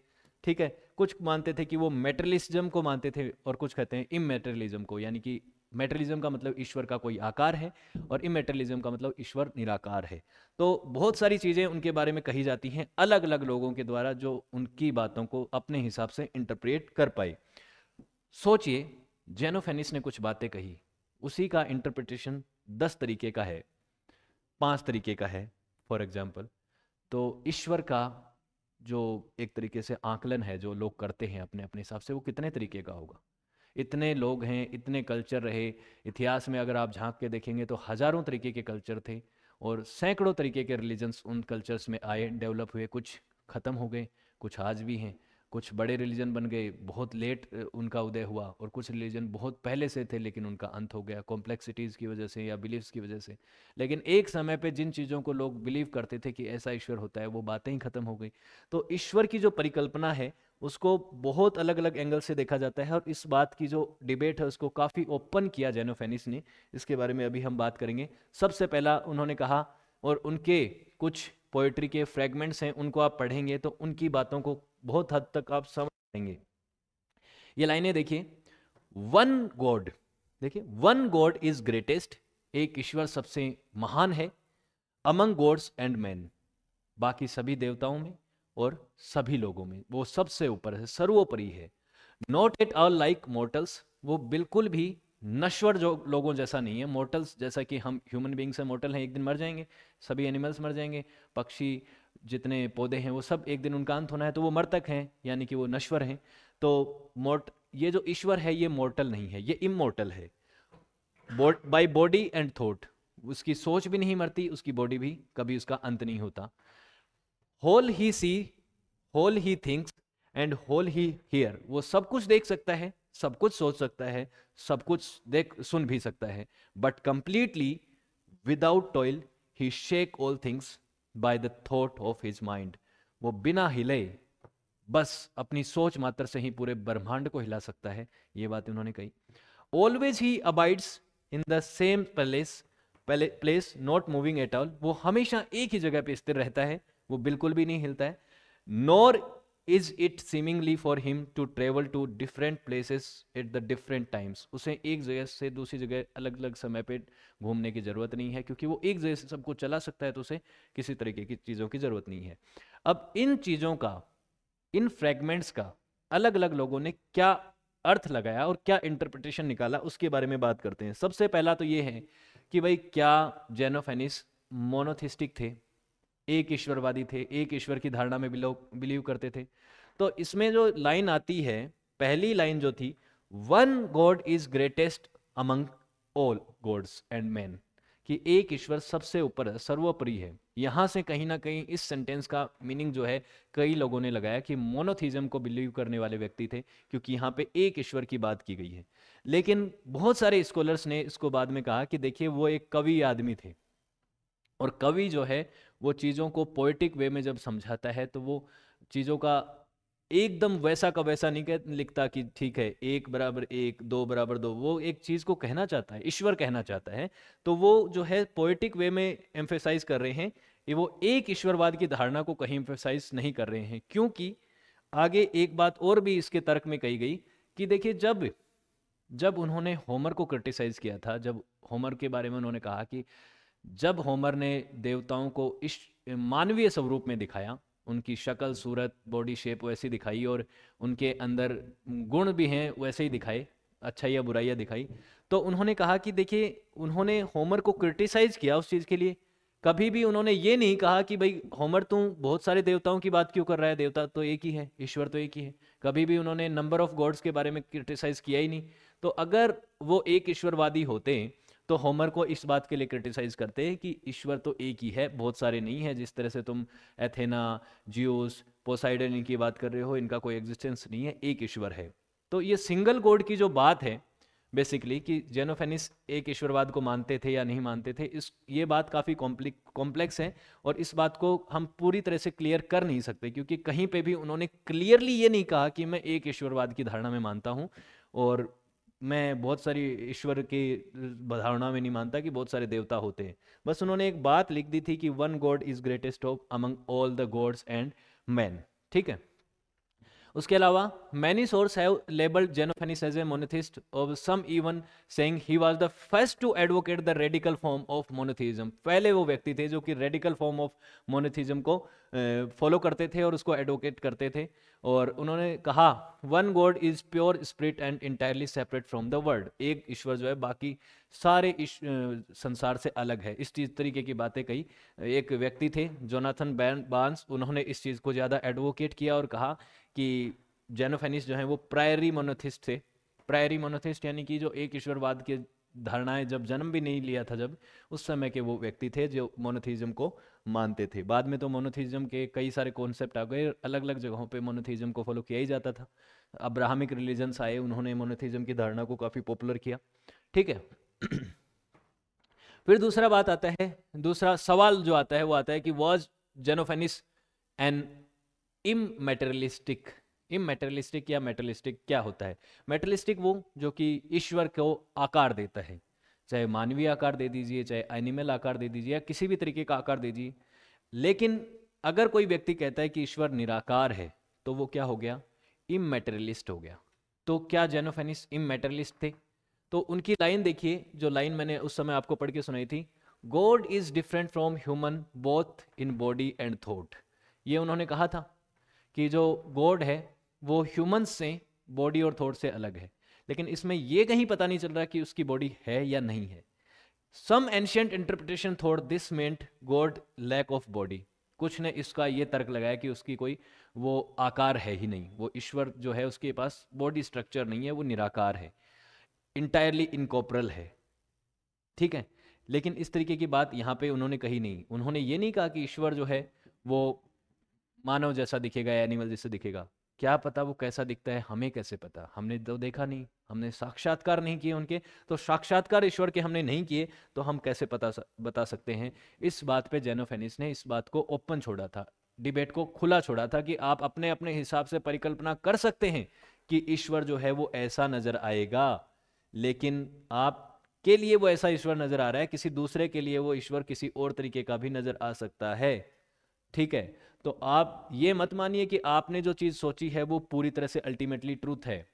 [SPEAKER 1] ठीक है? कुछ मानते थे कि वो मेटरलिज्म को मानते थे, और कुछ कहते हैं इमेटरलिज्म को, यानी कि मेटरलिज्म का मतलब ईश्वर का कोई आकार है और इमेटरलिज्म का मतलब ईश्वर निराकार है। तो बहुत सारी चीज़ें उनके बारे में कही जाती हैं अलग अलग लोगों के द्वारा जो उनकी बातों को अपने हिसाब से इंटरप्रेट कर पाए। सोचिए जेनोफेनिस ने कुछ बातें कही। उसी का इंटरप्रिटेशन दस तरीके का है, पाँच तरीके का है फॉर एग्ज़ाम्पल तो ईश्वर का जो एक तरीके से आकलन है, जो लोग करते हैं अपने अपने हिसाब से, वो कितने तरीके का होगा? इतने लोग हैं, इतने कल्चर रहे। इतिहास में अगर आप झाँक के देखेंगे तो हज़ारों तरीके के कल्चर थे और सैकड़ों तरीके के रिलीजन्स उन कल्चर्स में आए डेवलप हुए। कुछ ख़त्म हो गए, कुछ आज भी हैं। कुछ बड़े रिलीजन बन गए, बहुत लेट उनका उदय हुआ और कुछ रिलीजन बहुत पहले से थे लेकिन उनका अंत हो गया कॉम्प्लेक्सिटीज़ की वजह से या बिलीव्स की वजह से। लेकिन एक समय पे जिन चीज़ों को लोग बिलीव करते थे कि ऐसा ईश्वर होता है, वो बातें ही ख़त्म हो गई। तो ईश्वर की जो परिकल्पना है उसको बहुत अलग अलग एंगल से देखा जाता है और इस बात की जो डिबेट है, उसको काफ़ी ओपन किया जेनोफेनिस ने इसके बारे में अभी हम बात करेंगे। सबसे पहला उन्होंने कहा, और उनके कुछ पोइट्री के फ्रेगमेंट्स हैं, उनको आप पढ़ेंगे तो उनकी बातों को बहुत हद तक आप समझ पाएँगे ये लाइनें देखिए। वन गॉड देखिए वन गॉड इज़ ग्रेटेस्ट एक ईश्वर सबसे महान है अमंग गॉड्स एंड मैन बाकी सभी देवताओं में। और सभी लोगों में, वो सबसे ऊपर है, सर्वोपरि है। Not at all like mortals वो बिल्कुल भी नश्वर जो लोगों जैसा नहीं है। मोर्टल्स जैसा कि हम ह्यूमन बींग्स हैं मोर्टल हैं, एक दिन मर जाएँगे, सभी एनिमल्स मर जाएँगे, पक्षी जितने पौधे हैं, वो सब एक दिन उनका अंत होना है तो वो मर्तक हैं, यानी कि वो नश्वर हैं। तो मोर्ट ये जो ईश्वर है, ये मोर्टल नहीं है, ये इमोर्टल है। बाई बॉडी एंड थॉट उसकी सोच भी नहीं मरती, उसकी बॉडी भी कभी उसका अंत नहीं होता। Whole he sees, whole he thinks and whole he hears. वो सब कुछ देख सकता है, सब कुछ सोच सकता है, सब कुछ देख, सुन भी सकता है। But completely without toil he shakes all things by the thought of his mind वो बिना हिले, बस अपनी सोच मात्र से ही पूरे ब्रह्मांड को हिला सकता है। ये बात उन्होंने कही। Always he abides in the same place place not moving at all वो हमेशा एक ही जगह पे स्थिर रहता है। वो बिल्कुल भी नहीं हिलता है। Nor is it seemingly for him to travel to different places at the different times उसे एक जगह से दूसरी जगह अलग अलग समय पे घूमने की ज़रूरत नहीं है, क्योंकि वो एक जगह से सबको चला सकता है तो उसे किसी तरीके की चीज़ों की ज़रूरत नहीं है। अब इन चीज़ों का, इन फ्रेगमेंट्स का अलग अलग लोगों ने क्या अर्थ लगाया और क्या इंटरप्रिटेशन निकाला, उसके बारे में बात करते हैं। सबसे पहला तो ये है कि भाई क्या जेनोफेनिस मोनोथिस्टिक थे? एक ईश्वरवादी थे, एक ईश्वर की धारणा में बिलीव करते थे। तो इसमें जो लाइन आती है, पहली लाइन जो थी one God is greatest among all gods and man कि एक ईश्वर सबसे ऊपर है सर्वोपरि है। यहाँ से कहीं ना कहीं इस सेंटेंस का मीनिंग जो है, कई लोगों ने लगाया कि मोनोथिज्म को बिलीव करने वाले व्यक्ति थे, क्योंकि यहाँ पे एक ईश्वर की बात की गई है। लेकिन बहुत सारे स्कॉलर्स ने इसको बाद में कहा कि देखिए, वो एक कवि आदमी थे। और कवि जो है, वो चीज़ों को पोइटिक वे में जब समझाता है तो वो चीज़ों का एकदम वैसा का वैसा नहीं कह, लिखता कि ठीक है, एक बराबर एक, दो बराबर दो, वो एक चीज़ को कहना चाहता है, ईश्वर कहना चाहता है तो वो जो है पोइटिक वे में एम्फेसाइज कर रहे हैं, ये वो एक ईश्वरवाद की धारणा को कहीं एम्फेसाइज नहीं कर रहे हैं, क्योंकि आगे एक बात और भी इसके तर्क में कही गई कि देखिए, जब जब उन्होंने होमर को क्रिटिसाइज किया था, जब होमर के बारे में उन्होंने कहा कि जब होमर ने देवताओं को इस मानवीय स्वरूप में दिखाया, उनकी शक्ल, सूरत, बॉडी शेप वैसी दिखाई और उनके अंदर गुण भी हैं, वैसे ही दिखाए अच्छा या बुराइयाँ दिखाई तो उन्होंने कहा कि देखिए, उन्होंने होमर को क्रिटिसाइज किया उस चीज़ के लिए। कभी भी उन्होंने ये नहीं कहा कि भाई, होमर, तू बहुत सारे देवताओं की बात क्यों कर रहा है? देवता तो एक ही है, ईश्वर तो एक ही है। कभी भी उन्होंने नंबर ऑफ़ गॉड्स के बारे में क्रिटिसाइज किया ही नहीं। तो अगर वो एक ईश्वरवादी होते तो होमर को इस बात के लिए क्रिटिसाइज करते हैं कि ईश्वर तो एक ही है, बहुत सारे नहीं है। जिस तरह से तुम एथेना जियोस पोसाइडन इनकी बात कर रहे हो, इनका कोई एग्जिस्टेंस नहीं है, एक ईश्वर है। तो ये सिंगल गॉड की जो बात है बेसिकली कि जेनोफेनिस एक ईश्वरवाद को मानते थे या नहीं मानते थे, इस, ये बात काफ़ी कॉम्प्लेक्स है और इस बात को हम पूरी तरह से क्लियर कर नहीं सकते, क्योंकि कहीं पे भी उन्होंने क्लियरली ये नहीं कहा कि मैं एक ईश्वरवाद की धारणा में मानता हूँ और मैं बहुत सारी ईश्वर की धारणा में नहीं मानता कि बहुत सारे देवता होते हैं। बस उन्होंने एक बात लिख दी थी कि one god is greatest of among all the gods and man ठीक है? उसके अलावा many source have labelled Xenophanes as a monotheist of some even saying he was the first to advocate the radical form of monotheism पहले वो व्यक्ति थे जो कि रेडिकल फॉर्म ऑफ़ मोनोथिज्म को फॉलो करते थे और उसको एडवोकेट करते थे और उन्होंने कहा one God is pure spirit and entirely separate from the world एक ईश्वर जो है बाकी सारे संसार से अलग है। इस चीज़, तरीके की बातें कही। एक व्यक्ति थे जोनाथन बैन बाँस उन्होंने इस चीज़ को ज़्यादा एडवोकेट किया और कहा कि जेनोफेनिस जो है वो प्रायरी मोनोथिस्ट थे। प्रायरी मोनोथिस्ट यानी कि जो एक ईश्वरवाद के धारणाएँ जब जन्म भी नहीं लिया था जब, उस समय के वो व्यक्ति थे जो मोनोथिज्म को मानते थे। बाद में तो मोनोथिज्म के कई सारे कॉन्सेप्ट आ गए अलग अलग जगहों पे मोनोथिज्म को फॉलो किया ही जाता था। अब्राहमिक रिलीजन्स आए, उन्होंने मोनोथिज्म की धारणा को काफ़ी पॉपुलर किया। ठीक है। [CLEARS THROAT] फिर दूसरा बात आता है, दूसरा सवाल जो आता है वो आता है कि was Xenophanes an immaterialistic immaterialistic या मेटलिस्टिक क्या होता है? मेटलिस्टिक वो जो कि ईश्वर को आकार देता है। चाहे मानवीय आकार दे दीजिए, चाहे एनिमल आकार दे दीजिए, या किसी भी तरीके का आकार दे दीजिए। लेकिन अगर कोई व्यक्ति कहता है कि ईश्वर निराकार है तो वो क्या हो गया? इमेटेरियलिस्ट हो गया। तो क्या जेनोफेनिस इमेटेरियलिस्ट थे? तो उनकी लाइन देखिए, जो लाइन मैंने उस समय आपको पढ़ के सुनाई थी। God is different from human both in body and thought ये उन्होंने कहा था। कि जो गॉड है, वो ह्यूमंस से, बॉडी और थॉट से अलग है। लेकिन इसमें यह कहीं पता नहीं चल रहा कि उसकी बॉडी है या नहीं है। Some ancient interpretation thought this meant God lack of body कुछ ने इसका ये तर्क लगाया कि उसकी कोई वो आकार है ही नहीं। वो ईश्वर जो है, उसके पास बॉडी स्ट्रक्चर नहीं है, वो निराकार है। इंटायरली इनकॉपरल है। ठीक है? लेकिन इस तरीके की बात यहाँ पे उन्होंने कही नहीं। उन्होंने ये नहीं कहा कि ईश्वर जो है, वो मानव जैसा दिखेगा या एनिमल जैसा दिखेगा। क्या पता वो कैसा दिखता है, हमें कैसे पता? हमने तो देखा नहीं, हमने साक्षात्कार नहीं किए उनके। तो साक्षात्कार ईश्वर के हमने नहीं किए तो हम कैसे पता बता सकते हैं? इस बात पे जेनोफेनिस ने इस बात को ओपन छोड़ा था। डिबेट को खुला छोड़ा था कि आप अपने अपने हिसाब से परिकल्पना कर सकते हैं कि ईश्वर जो है वो ऐसा नज़र आएगा। लेकिन आप के लिए वो ऐसा ईश्वर नज़र आ रहा है, किसी दूसरे के लिए वो ईश्वर किसी और तरीके का भी नज़र आ सकता है। ठीक है? तो आप ये मत मानिए कि आपने जो चीज़ सोची है वो पूरी तरह से अल्टीमेटली ट्रूथ है।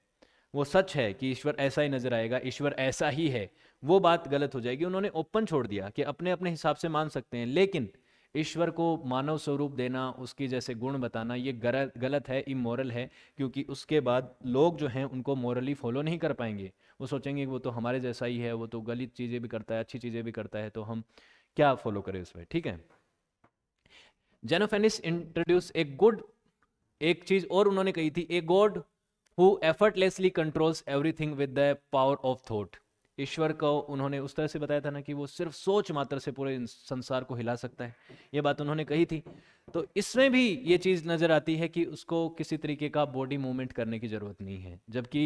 [SPEAKER 1] वो सच है कि ईश्वर ऐसा ही नज़र आएगा, ईश्वर ऐसा ही है। वो बात गलत हो जाएगी। उन्होंने ओपन छोड़ दिया कि अपने अपने हिसाब से मान सकते हैं, लेकिन ईश्वर को मानव स्वरूप देना, उसकी जैसे गुण बताना, ये गलत गलत है इमोरल है, क्योंकि उसके बाद लोग जो हैं उनको मॉरली फॉलो नहीं कर पाएँगे। वो सोचेंगे वो तो हमारे जैसा ही है, वो तो गलत चीज़ें भी करता है, अच्छी चीज़ें भी करता है तो हम क्या फॉलो करें उसमें? ठीक है? जेनोफेनिस इंट्रोड्यूस ए गुड एक चीज़ और उन्होंने कही थी a god who effortlessly controls everything with the power of thought ईश्वर को उन्होंने उस तरह से बताया था ना कि वो सिर्फ़ सोच मात्र से पूरे संसार को हिला सकता है। ये बात उन्होंने कही थी। तो इसमें भी ये चीज़ नज़र आती है कि उसको किसी तरीके का बॉडी मूवमेंट करने की ज़रूरत नहीं है। जबकि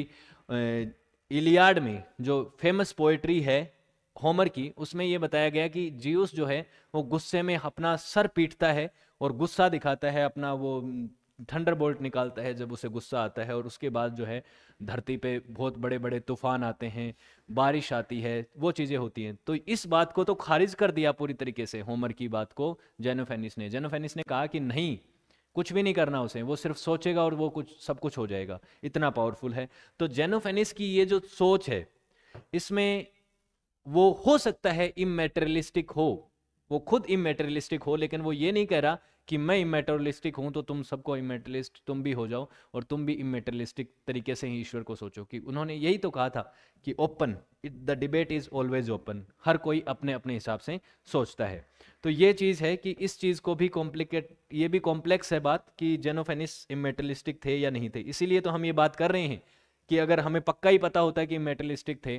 [SPEAKER 1] इलियाड में जो फ़ेमस पोएट्री है होमर की, उसमें ये बताया गया कि जियूस जो है, वो गुस्से में अपना सर पीटता है और गुस्सा दिखाता है, अपना वो थंडर बोल्ट निकालता है जब उसे गुस्सा आता है और उसके बाद जो है, धरती पे बहुत बड़े बड़े तूफ़ान आते हैं, बारिश आती है, वो चीज़ें होती हैं। तो इस बात को तो खारिज कर दिया पूरी तरीके से होमर की बात को जेनोफेनिस ने। जेनोफेनिस ने कहा कि नहीं, कुछ भी नहीं करना उसे, वो सिर्फ़ सोचेगा और वो कुछ, सब कुछ हो जाएगा, इतना पावरफुल है। तो जेनोफेनिस की ये जो सोच है, इसमें वो हो सकता है इमेटेरियलिस्टिक हो। वो खुद इमेटेरियलिस्टिक हो, लेकिन वो ये नहीं कह रहा कि मैं इमेटेरियलिस्टिक हूँ तो तुम सबको इमेटेरियलिस्ट तुम भी हो जाओ और तुम भी इमेटेरियलिस्टिक तरीके से ही ईश्वर को सोचो। कि उन्होंने यही तो कहा था कि open the debate is always open हर कोई अपने अपने हिसाब से सोचता है। तो ये चीज़ है कि इस चीज़ को भी कॉम्प्लिकेट ये भी कॉम्प्लेक्स है बात कि जेनोफेनिस इमेटलिस्टिक थे या नहीं थे। इसीलिए तो हम ये बात कर रहे हैं कि अगर हमें पक्का ही पता होता है कि मेटलिस्टिक थे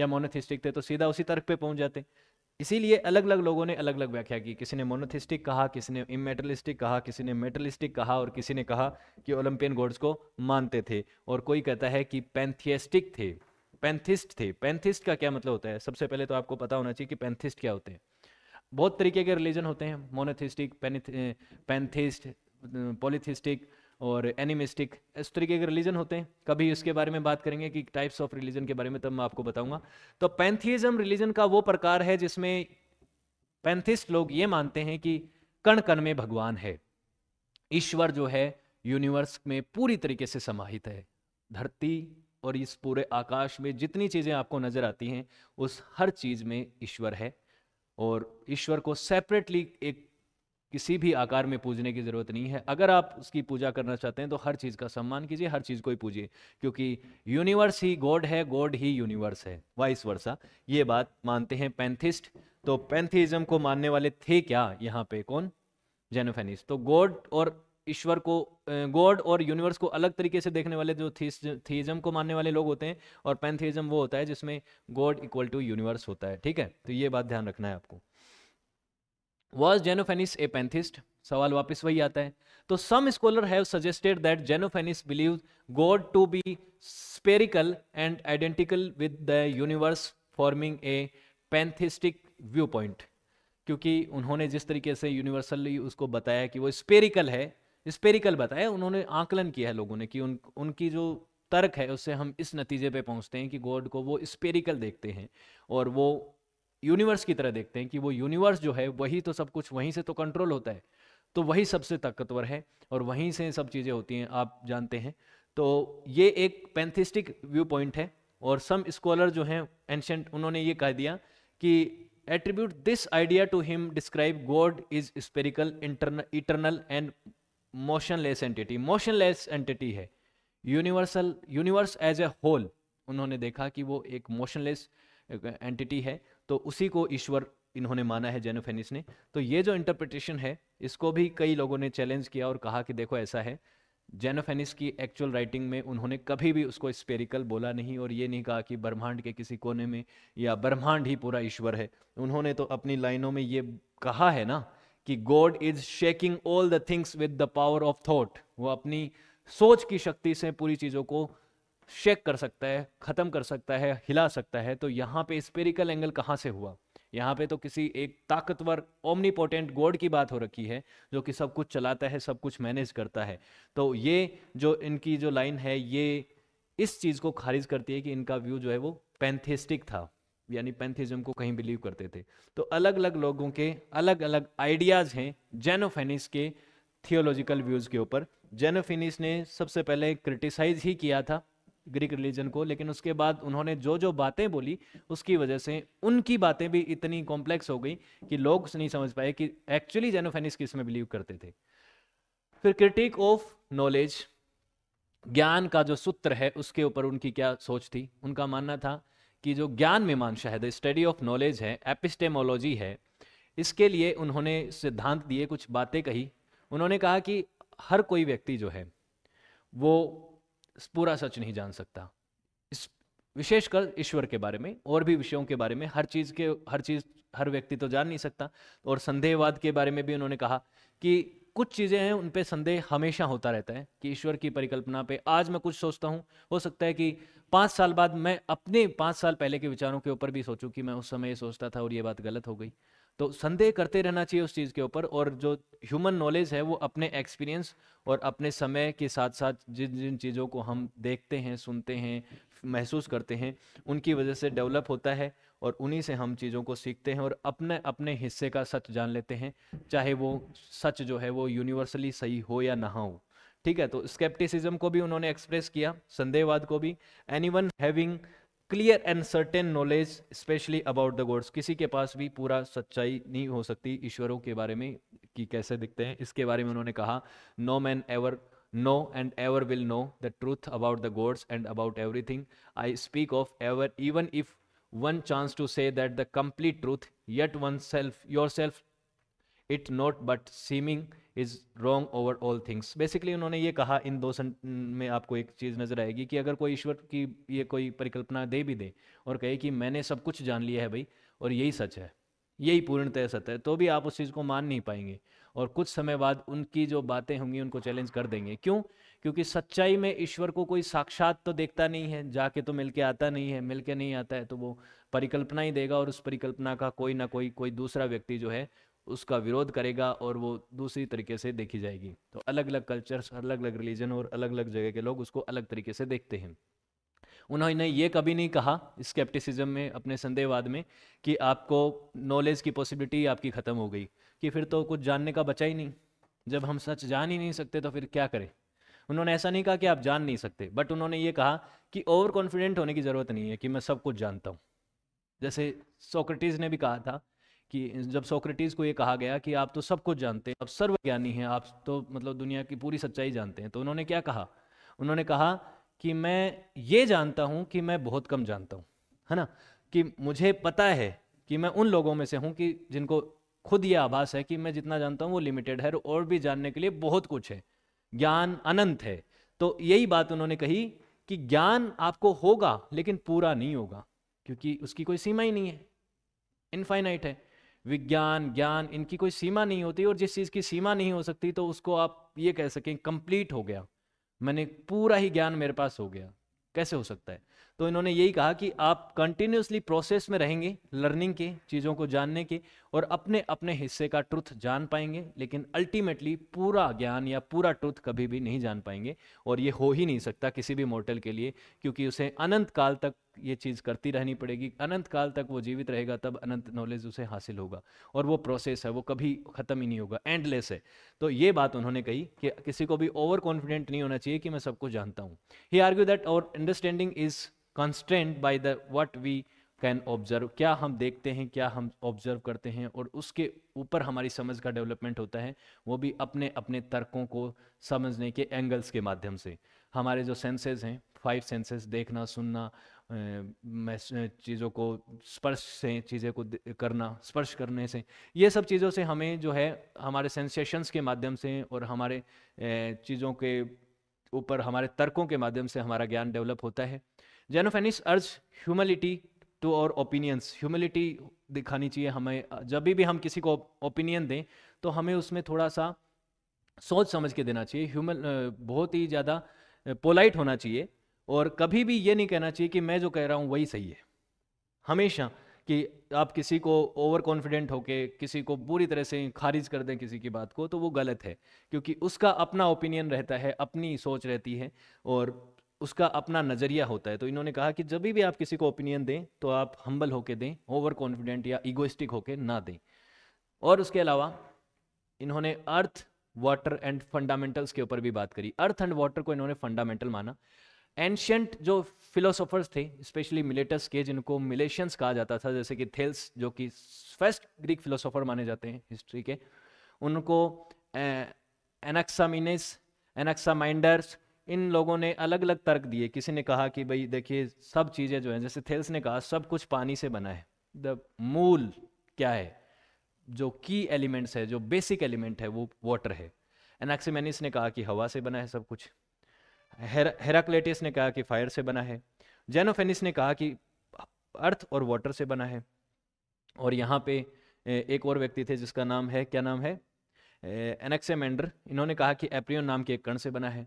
[SPEAKER 1] या मोनोथिस्टिक थे तो सीधा उसी तर्क पे पहुँच जाते। इसीलिए अलग अलग लोगों ने अलग अलग व्याख्या की। किसी ने मोनोथिस्टिक कहा, किसी ने इमेटलिस्टिक कहा, किसी ने मेटलिस्टिक कहा और किसी ने कहा कि ओलंपियन गॉड्स को मानते थे। और कोई कहता है कि पैंथियस्टिक थे पैंथिस्ट थे। पैंथिस्ट का क्या मतलब होता है? सबसे पहले तो आपको पता होना चाहिए कि पैंथिस्ट क्या होते हैं। बहुत तरीके के रिलीजन होते हैं। मोनोथिस्टिक पैंथिस्ट पॉलीथिस्टिक और एनिमिस्टिक इस तरीके के रिलीजन होते हैं। कभी इसके बारे में बात करेंगे कि टाइप्स ऑफ़ रिलीजन के बारे में तब मैं आपको बताऊँगा। तो पैंथिज्म रिलीजन का वो प्रकार है जिसमें पैंथिस्ट लोग ये मानते हैं कि कण कण में भगवान है। ईश्वर जो है यूनिवर्स में पूरी तरीके से समाहित है। धरती और इस पूरे आकाश में जितनी चीज़ें आपको नज़र आती हैं, उस हर चीज़ में ईश्वर है। और ईश्वर को सेपरेटली एक किसी भी आकार में पूजने की ज़रूरत नहीं है। अगर आप उसकी पूजा करना चाहते हैं तो हर चीज़ का सम्मान कीजिए, हर चीज़ को ही पूजिए, क्योंकि यूनिवर्स ही गॉड है, गॉड ही यूनिवर्स है, वाइस वर्षा ये बात मानते हैं पैंथिस्ट। तो पैंथिज्म को मानने वाले थे क्या यहाँ पे? कौन? जेनोफेनिस तो गॉड और ईश्वर को गॉड और यूनिवर्स को अलग तरीके से देखने वाले जो थीज्म को मानने वाले लोग होते हैं, और पैंथिज्म वो होता है जिसमें गॉड इक्वल टू यूनिवर्स होता है, ठीक है? तो ये बात ध्यान रखना है आपको। वॉज़ जेनोफेनिस ए पैंथिस्ट सवाल वापस वही आता है। तो some scholar have suggested that Xenophanes believe god to be spherical and identical with the universe forming a pantheistic view point क्योंकि उन्होंने जिस तरीके से यूनिवर्सली उसको बताया कि वो स्पेरिकल है स्पेरिकल बताया, उन्होंने आकलन किया है लोगों ने कि उन, उनकी जो तर्क है, उससे हम इस नतीजे पे पहुँचते हैं कि गॉड को वो स्पेरिकल देखते हैं और वो यूनिवर्स की तरह देखते हैं कि वो यूनिवर्स जो है, वही तो सब कुछ, वहीं से तो कंट्रोल होता है। तो वही सबसे ताकतवर है और वहीं से सब चीज़ें होती हैं, आप जानते हैं। तो ये एक पैंथिस्टिक व्यू पॉइंट है और सम स्कॉलर जो हैं एंशंट उन्होंने ये कह दिया कि attribute this idea to him describe god is spherical eternal and motionless entity motionless entity है। Universal universe as a whole उन्होंने देखा कि वो एक मोशनलेस एंटिटी है। तो उसी को ईश्वर इन्होंने माना है जेनोफेनिस ने। तो ये जो इंटरप्रिटेशन है, इसको भी कई लोगों ने चैलेंज किया और कहा कि देखो ऐसा है जेनोफेनिस की एक्चुअल राइटिंग में उन्होंने कभी भी उसको स्पेरिकल बोला नहीं और ये नहीं कहा कि ब्रह्मांड के किसी कोने में या ब्रह्मांड ही पूरा ईश्वर है। उन्होंने तो अपनी लाइनों में ये कहा है ना कि god is shaking all the things with the power of thought वो अपनी सोच की शक्ति से पूरी चीज़ों को शेक कर सकता है, ख़त्म कर सकता है, हिला सकता है तो यहाँ पे स्पेरिकल एंगल कहाँ से हुआ? यहाँ पे तो किसी एक ताकतवर ओमनीपोटेंट गॉड की बात हो रखी है, जो कि सब कुछ चलाता है, सब कुछ मैनेज करता है। तो ये जो इनकी जो लाइन है, ये इस चीज़ को खारिज करती है कि इनका व्यू जो है वो पैंथिस्टिक था, यानी पैंथिज्म को कहीं बिलीव करते थे। तो अलग अलग लोगों के अलग अलग आइडियाज़ हैं जेनोफेनिस के थियोलॉजिकल व्यूज़ के ऊपर। जेनोफिनिस ने सबसे पहले क्रिटिसाइज ही किया था ग्रीक रिलीजन को, लेकिन उसके बाद उन्होंने जो जो बातें बोली, उसकी वजह से उनकी बातें भी इतनी कॉम्प्लेक्स हो गई कि लोग नहीं समझ पाए कि एक्चुअली जेनोफेनिस किसमें बिलीव करते थे। फिर क्रिटिक ऑफ़ नॉलेज ज्ञान का जो सूत्र है, उसके ऊपर उनकी क्या सोच थी? उनका मानना था कि जो ज्ञान मीमांसा है द स्टडी ऑफ़ नॉलेज है एपिस्टेमोलॉजी है, इसके लिए उन्होंने सिद्धांत दिए, कुछ बातें कही। उन्होंने कहा कि हर कोई व्यक्ति जो है, वो पूरा सच नहीं जान सकता। इस विशेषकर ईश्वर के बारे में, और भी विषयों के बारे में, हर चीज़ के, हर चीज़, हर व्यक्ति तो जान नहीं सकता। और संदेहवाद के बारे में भी उन्होंने कहा कि कुछ चीज़ें हैं, उन पे संदेह हमेशा होता रहता है कि ईश्वर की परिकल्पना पे। आज मैं कुछ सोचता हूँ, हो सकता है कि पाँच साल बाद मैं अपने पाँच साल पहले के विचारों के ऊपर भी सोचूं कि मैं उस समय सोचता था और ये बात गलत हो गई। तो संदेह करते रहना चाहिए उस चीज़ के ऊपर और जो ह्यूमन नॉलेज है वो अपने एक्सपीरियंस और अपने समय के साथ साथ जिन जिन चीज़ों को हम देखते हैं, सुनते हैं, महसूस करते हैं, उनकी वजह से डेवलप होता है और उन्हीं से हम चीज़ों को सीखते हैं और अपने अपने हिस्से का सच जान लेते हैं, चाहे वो सच जो है वो यूनिवर्सली सही हो या ना हो। ठीक है तो स्केप्टिसिज्म को भी उन्होंने एक्सप्रेस किया, संदेहवाद को भी। Any one having clear and certain knowledge specially about the gods किसी के पास भी पूरा सच्चाई नहीं हो सकती ईश्वरों के बारे में कि कैसे दिखते हैं। इसके बारे में उन्होंने कहा no man ever know and ever will know the truth about the gods and about everything I speak of ever even if one chance to say that the complete truth yet oneself yourself it not but seeming is wrong over all things basically उन्होंने ये कहा, इन दो सन, में आपको एक चीज़ नज़र आएगी कि अगर कोई ईश्वर की, ये कोई परिकल्पना दे भी दे और कहे कि मैंने सब कुछ जान लिया है भाई और यही सच है, यही पूर्णतः सत्य है तो भी आप उस चीज़ को मान नहीं पाएँगे और कुछ समय बाद उनकी जो बातें होंगी उनको चैलेंज कर देंगे। क्यों? क्योंकि सच्चाई में ईश्वर को कोई साक्षात तो देखता नहीं है, जाके तो मिलके आता नहीं है, मिलके नहीं आता है तो वो परिकल्पना ही देगा और उस परिकल्पना का कोई ना कोई कोई दूसरा व्यक्ति जो है उसका विरोध करेगा और वो दूसरी तरीके से देखी जाएगी। तो अलग अलग कल्चर्स अलग अलग रिलीजन और अलग अलग जगह के लोग उसको अलग तरीके से देखते हैं। उन्होंने ये कभी नहीं कहा स्केप्टिसिज्म में, अपने संदेहवाद में, कि आपको नॉलेज की पॉसिबिलिटी आपकी ख़त्म हो गई, कि फिर तो कुछ जानने का बचा ही नहीं। जब हम सच जान ही नहीं सकते तो फिर क्या करें? उन्होंने ऐसा नहीं कहा कि आप जान नहीं सकते बट उन्होंने ये कहा कि ओवर कॉन्फिडेंट होने की ज़रूरत नहीं है कि मैं सब कुछ जानता हूँ। जैसे सोक्रेटिस ने भी कहा था कि जब सोक्रेटिस को ये कहा गया कि आप तो सब कुछ जानते हैं, आप सर्वज्ञानी हैं, आप तो मतलब दुनिया की पूरी सच्चाई जानते हैं तो उन्होंने क्या कहा? उन्होंने कहा कि मैं ये जानता हूँ कि मैं बहुत कम जानता हूँ, है ना? कि मुझे पता है कि मैं उन लोगों में से हूँ कि जिनको खुद ये आभास है कि मैं जितना जानता हूँ वो लिमिटेड है और भी जानने के लिए बहुत कुछ है। ज्ञान अनंत है। तो यही बात उन्होंने कही कि ज्ञान आपको होगा, लेकिन पूरा नहीं होगा, क्योंकि उसकी कोई सीमा ही नहीं है। इनफाइनाइट है। विज्ञान, ज्ञान, इनकी कोई सीमा नहीं होती और जिस चीज़ की सीमा नहीं हो सकती तो उसको आप ये कह सकें कंप्लीट हो गया। मैंने पूरा ही ज्ञान मेरे पास हो गया। कैसे हो सकता है? तो इन्होंने यही कहा कि आप कंटिन्यूसली प्रोसेस में रहेंगे लर्निंग के, चीज़ों को जानने के और अपने अपने हिस्से का ट्रुथ जान पाएँगे, लेकिन अल्टीमेटली पूरा ज्ञान या पूरा ट्रुथ कभी भी नहीं जान पाएँगे और ये हो ही नहीं सकता किसी भी मोर्टल के लिए, क्योंकि उसे अनंत काल तक ये चीज़ करती रहनी पड़ेगी। अनंत काल तक वो जीवित रहेगा, तब अनंत नॉलेज उसे हासिल होगा और वो प्रोसेस है, वो कभी ख़त्म ही नहीं होगा एंडलेस है। तो ये बात उन्होंने कही कि किसी को भी ओवर कॉन्फिडेंट नहीं होना चाहिए कि मैं सब कुछ जानता हूँ। He argue that our understanding is constant by the what we can observe क्या हम देखते हैं, क्या हम ऑब्ज़र्व करते हैं और उसके ऊपर हमारी समझ का डेवलपमेंट होता है, वो भी अपने अपने तर्कों को समझने के एंगल्स के माध्यम से। हमारे जो सेंसेस हैं फाइव सेंसेस देखना, सुनना चीज़ों को स्पर्श से, चीज़ें को करना, स्पर्श करने से, ये सब चीज़ों से हमें जो है, हमारे सेंसेशंस के माध्यम से और हमारे चीज़ों के ऊपर, हमारे तर्कों के माध्यम से हमारा ज्ञान डेवलप होता है। Xenophanes urges humility to our opinions humility दिखानी चाहिए हमें। जब भी हम किसी को ओपिनियन दें तो हमें उसमें थोड़ा सा सोच समझ के देना चाहिए। ह्यूमन बहुत ही ज़्यादा पोलाइट होना चाहिए। और कभी भी ये नहीं कहना चाहिए कि मैं जो कह रहा हूँ, वही सही है। हमेशा कि आप किसी को ओवर कॉन्फिडेंट होके, किसी को पूरी तरह से खारिज कर दें किसी की बात को तो वो गलत है। क्योंकि उसका अपना ओपिनियन रहता है, अपनी सोच रहती है। और उसका अपना नज़रिया होता है। तो इन्होंने कहा कि जब भी आप किसी को ओपिनियन दें तो आप हम्बल होके दें ओवर कॉन्फिडेंट या ईगोइस्टिक होके ना दें। और उसके अलावा, इन्होंने अर्थ वाटर एंड फंडामेंटल्स के ऊपर भी बात करी। अर्थ एंड वाटर को इन्होंने फंडामेंटल माना। एंशंट जो फिलोसोफर्स थे स्पेशली मिलेटस के, जिनको मिलेशियंस कहा जाता था, जैसे कि थेल्स जो कि फ़र्स्ट ग्रीक फिलोसोफर माने जाते हैं हिस्ट्री के, उनको एनक्सामिनेस एनक्सामाइंडर्स इन लोगों ने अलग अलग तर्क दिए। किसी ने कहा कि भाई देखिए, सब चीज़ें जो हैं, जैसे थेल्स ने कहा, सब कुछ पानी से बना है। द मूल क्या है? जो की एलिमेंट्स है, जो बेसिक एलिमेंट है, वो वाटर है। एनाक्सीमेनिस ने कहा कि हवा से बना है सब कुछ। हेराक्लेटिस ने कहा कि फायर से बना है। जेनोफेनिस ने कहा कि अर्थ और वाटर से बना है। और यहाँ पे एक और व्यक्ति थे जिसका नाम है, क्या नाम है? एनेक्सेमेंडर। इन्होंने कहा कि एप्रियन नाम के एक कण से बना है।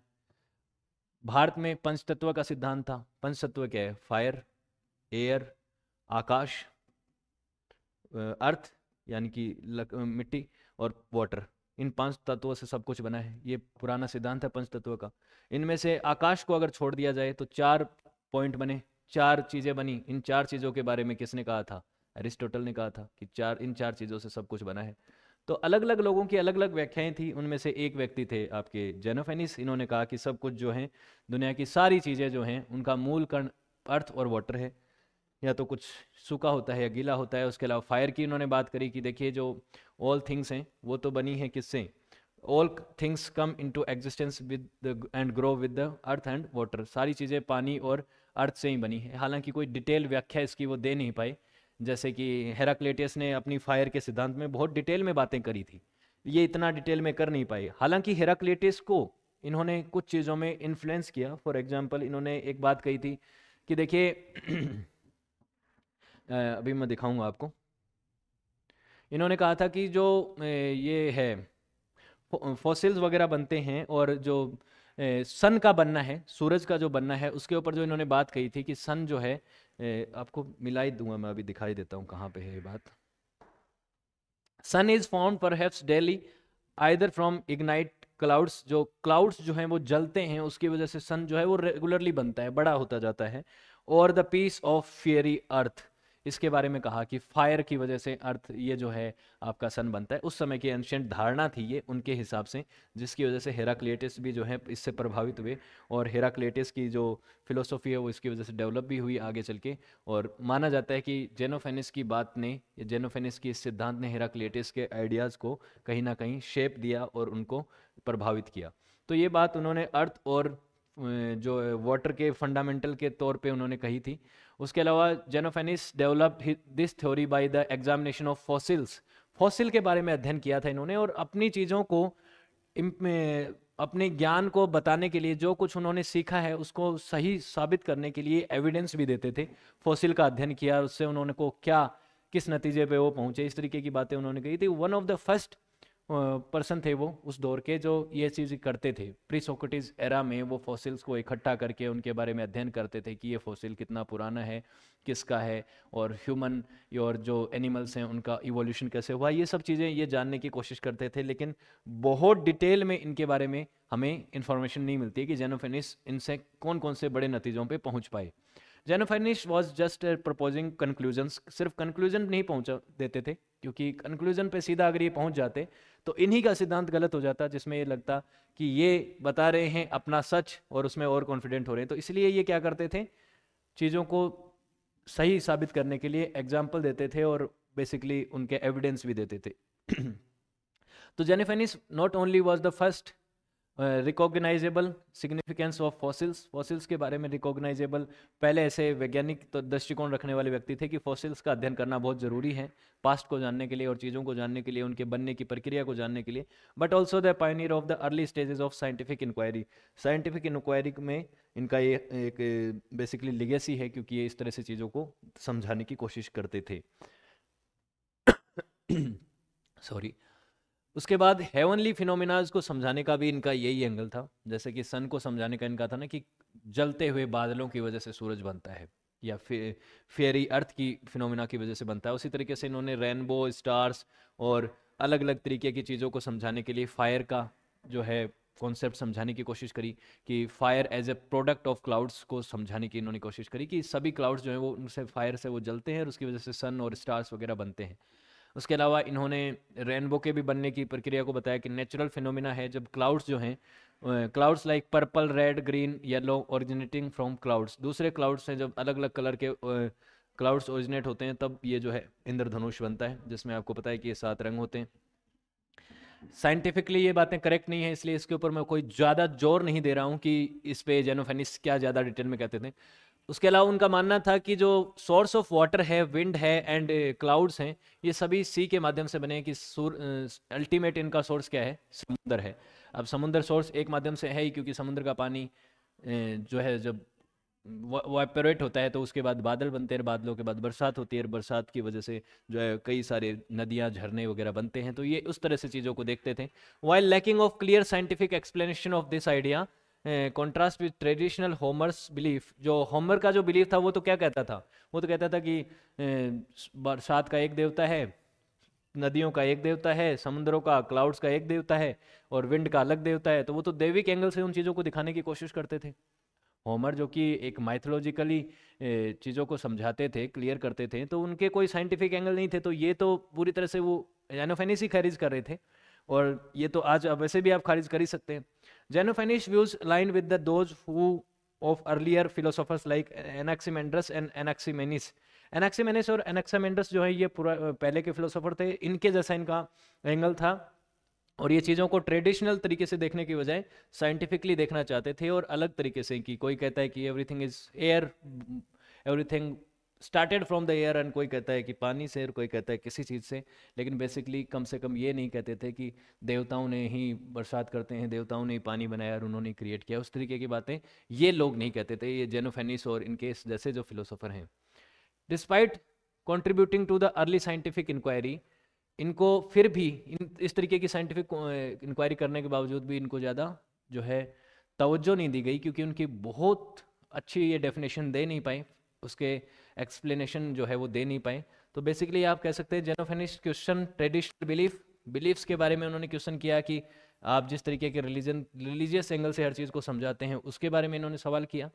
[SPEAKER 1] भारत में पंच तत्व का सिद्धांत था। पंच तत्व क्या है? फायर एयर आकाश अर्थ यानी कि मिट्टी और वाटर इन पाँच तत्वों से सब कुछ बना है। ये पुराना सिद्धांत है पंच तत्व का। इनमें से आकाश को अगर छोड़ दिया जाए तो चार पॉइंट बने। चार चीज़ें बनी। इन चार चीज़ों के बारे में किसने कहा था? एरिस्टोटल ने कहा था कि चार, इन चार चीज़ों से सब कुछ बना है। तो अलग अलग लोगों की अलग अलग व्याख्याएँ थी, उनमें से एक व्यक्ति थे आपके जेनोफेनिस इन्होंने कहा कि सब कुछ जो है, दुनिया की सारी चीज़ें जो हैं, उनका मूल कर्ण अर्थ और वाटर है। या तो कुछ सूखा होता है या गीला होता है, उसके अलावा फायर की इन्होंने बात करी कि देखिए जो ऑल थिंग्स हैं, वो तो बनी है किससे? All things come into existence with and grow with the earth and water सारी चीज़ें पानी और अर्थ से ही बनी है। हालाँकि कोई डिटेल व्याख्या इसकी वो दे नहीं पाई जैसे कि हेराक्लेटियस ने अपनी फायर के सिद्धांत में बहुत डिटेल में बातें करी थी। ये इतना डिटेल में कर नहीं पाई। हालाँकि हेराक्लेटियस को इन्होंने कुछ चीज़ों में इन्फ्लुएंस किया। फॉर एग्ज़ाम्पल इन्होंने एक बात कही थी कि देखिए [CLEARS THROAT] अभी मैं दिखाऊँगा आपको। इन्होंने कहा था कि जो ये है फॉसिल्स वगैरह बनते हैं और जो सन का बनना है, सूरज का जो बनना है, उसके ऊपर जो इन्होंने बात कही थी कि सन जो है आपको मिलाई दूँगा मैं, अभी दिखाई देता हूँ कहाँ पे है ये बात। Sun is form per daily either from ignite clouds जो क्लाउड्स जो हैं वो जलते हैं, उसकी वजह से सन जो है वो रेगुलरली बनता है, बड़ा होता जाता है, और the piece of fiery earth इसके बारे में कहा कि फायर की वजह से अर्थ ये जो है आपका सन बनता है। उस समय की एंशियंट धारणा थी ये उनके हिसाब से, जिसकी वजह से हेराक्लेटिस भी जो है इससे प्रभावित हुए और हेराक्लेटिस की जो फिलोसॉफी है वो इसकी वजह से डेवलप भी हुई आगे चल के। और माना जाता है कि जेनोफेनिस की बात ने, जेनोफेनिस की इस सिद्धांत ने हेराक्लेटिस के आइडियाज़ को कहीं ना कहीं शेप दिया और उनको प्रभावित किया। तो ये बात उन्होंने अर्थ और जो वाटर के फंडामेंटल के तौर पे उन्होंने कही थी। उसके अलावा Xenophanes develop this theory by the examination of fossils fossil के बारे में अध्ययन किया था इन्होंने और अपनी चीज़ों को अपने ज्ञान को बताने के लिए जो कुछ उन्होंने सीखा है, उसको सही साबित करने के लिए एविडेंस भी देते थे। फॉसिल का अध्ययन किया, उससे उन्होंने को क्या, किस नतीजे पे वो पहुँचे, इस तरीके की बातें उन्होंने कही थी। One of the first person थे वो उस दौर के जो ये चीज़ करते थे। प्री सोक्रेटिस एरा में वो फॉसिल्स को इकट्ठा करके उनके बारे में अध्ययन करते थे कि ये फॉसिल कितना पुराना है, किसका है और ह्यूमन और जो एनिमल्स हैं उनका इवोल्यूशन कैसे हुआ, ये सब चीज़ें ये जानने की कोशिश करते थे। लेकिन बहुत डिटेल में इनके बारे में हमें इंफॉर्मेशन नहीं मिलती कि जेनोफेनिस इनसे कौन कौन से बड़े नतीजों पर पहुँच पाए। Xenophanes was just proposing conclusion सिर्फ़ कंक्लूजन नहीं पहुँचा देते थे। क्योंकि कंक्लूजन पे सीधा अगर ये पहुँच जाते तो इन्हीं का सिद्धांत गलत हो जाता, जिसमें ये लगता कि ये बता रहे हैं, अपना सच और उसमें और कॉन्फिडेंट हो रहे हैं। तो इसलिए ये क्या करते थे? चीज़ों को सही साबित करने के लिए एग्ज़ाम्पल देते थे और बेसिकली उनके एविडेंस भी देते थे। [CLEARS THROAT] तो Xenophanes not only was the first recognizable significance of fossils fossils के बारे में रिकॉग्नाइजेबल पहले ऐसे वैज्ञानिक तो दृष्टिकोण रखने वाले व्यक्ति थे कि फॉसिल्स का अध्ययन करना बहुत ज़रूरी है पास्ट को जानने के लिए और चीज़ों को जानने के लिए, उनके बनने की प्रक्रिया को जानने के लिए but also the pioneer of the early stages of scientific inquiry scientific inquiry में इनका ये, एक बेसिकली लिगेसी है क्योंकि ये इस तरह से चीज़ों को समझाने की कोशिश करते थे। [COUGHS] सॉरी उसके बाद हेवनली फिनोमिनाज को समझाने का भी इनका यही एंगल था। जैसे कि सन को समझाने का इनका था ना कि जलते हुए बादलों की वजह से सूरज बनता है, या फिर फेरी अर्थ की फिनोमिना की वजह से बनता है। उसी तरीके से इन्होंने रेनबो स्टार्स और अलग अलग तरीके की चीज़ों को समझाने के लिए फायर का जो है कॉन्सेप्ट समझाने की कोशिश करी कि fire as a product of clouds को समझाने की इन्होंने कोशिश करी कि सभी क्लाउड्स जो है वो उनसे फायर से वो जलते हैं और उसकी वजह से सन और स्टार्स वगैरह बनते हैं। उसके अलावा इन्होंने रेनबो के भी बनने की प्रक्रिया को बताया कि नेचुरल फिनोमिना है जब क्लाउड्स जो हैं clouds like purple red green yellow originating from clouds दूसरे क्लाउड्स हैं जब अलग अलग कलर के क्लाउड्स ओरिजिनेट होते हैं, तब ये जो है इंद्रधनुष बनता है, जिसमें आपको पता है कि ये सात रंग होते हैं। साइंटिफिकली ये बातें करेक्ट नहीं है, इसलिए इसके ऊपर मैं कोई ज़्यादा ज़ोर नहीं दे रहा हूँ कि इस पे जेनोफेनिस क्या ज़्यादा डिटेल में कहते थे। उसके अलावा उनका मानना था कि जो सोर्स ऑफ़ वाटर है विंड है एंड क्लाउड्स हैं, ये सभी सी के माध्यम से बने हैं कि अल्टीमेट इनका सोर्स क्या है? समुद्र है। अब समुद्र सोर्स एक माध्यम से है ही क्योंकि समुद्र का पानी जो है जब वाइपरेट होता है तो उसके बाद बादल बनते हैं, बादलों के बाद बरसात होती है बरसात की वजह से जो है कई सारे नदियाँ, झरने वगैरह बनते हैं। तो ये उस तरह से चीज़ों को देखते थे। While lacking of clear scientific explanation of this idea contrast with traditional Homer's belief जो होमर का जो बिलीफ था, वो तो क्या कहता था? वो तो कहता था कि बरसात का एक देवता है, नदियों का एक देवता है, समुद्रों का क्लाउड्स का एक देवता है और विंड का अलग देवता है। तो वो तो दैविक एंगल से उन चीज़ों को दिखाने की कोशिश करते थे। होमर जो कि एक माइथोलॉजिकली चीज़ों को समझाते थे क्लियर करते थे तो उनके कोई साइंटिफिक एंगल नहीं थे तो ये तो पूरी तरह से वो एनोफेनिस ही खारिज कर रहे थे। और ये तो आज वैसे भी आप खारिज कर ही सकते हैं। Xenophanes views line with the those who of earlier philosophers like Anaximander and Anaximenes Anaximenes और एनाक्सीमेंड्रस जो है, ये पूरा पहले के फिलोसोफर थे, इनके जैसा इनका एंगल था। और ये चीज़ों को ट्रेडिशनल तरीके से देखने की बजाय साइंटिफिकली देखना चाहते थे और अलग तरीके से कि कोई कहता है कि everything is air everything started from the air and कोई कहता है कि पानी से और कोई कहता है किसी चीज़ से लेकिन बेसिकली कम से कम ये नहीं कहते थे कि देवताओं ने ही बरसात करते हैं देवताओं ने ही पानी बनाया और उन्होंने क्रिएट किया। उस तरीके की बातें ये लोग नहीं कहते थे ये जेनोफेनिस और इनके जैसे जो फिलोसोफर हैं। Despite contributing to the early scientific inquiry इनको फिर भी इन इस तरीके की साइंटिफिक इंक्वायरी करने के बावजूद भी इनको ज़्यादा जो है तवज्जो नहीं दी गई क्योंकि उनकी बहुत अच्छी ये डेफिनेशन दे नहीं पाए। उसके एक्सप्लेनेशन जो है वो दे नहीं पाए। तो बेसिकली आप कह सकते हैं Xenophanes question traditional belief beliefs के बारे में उन्होंने क्वेश्चन किया कि आप जिस तरीके के रिलीजन रिलीजियस एंगल से हर चीज़ को समझाते हैं, उसके बारे में इन्होंने सवाल किया।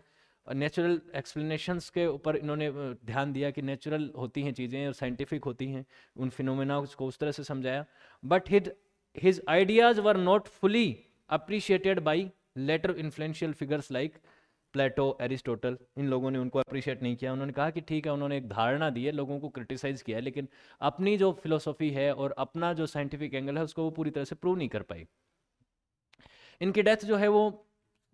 [SPEAKER 1] और नेचुरल एक्सप्लेनेशंस के ऊपर इन्होंने ध्यान दिया कि नेचुरल होती हैं चीज़ें और साइंटिफिक होती हैं, उन फिनोमेना को उस तरह से समझाया। But hid his ideas were not fully appreciated by later influential figures like Plato, Aristotle, इन लोगों ने उनको अप्रिशिएट नहीं किया। उन्होंने कहा कि ठीक है, उन्होंने एक धारणा दी है, लोगों को क्रिटिसाइज किया लेकिन अपनी जो फिलोसॉफी है और अपना जो साइंटिफिक एंगल है, उसको वो पूरी तरह से प्रूव नहीं कर पाई। इनकी डेथ जो है वो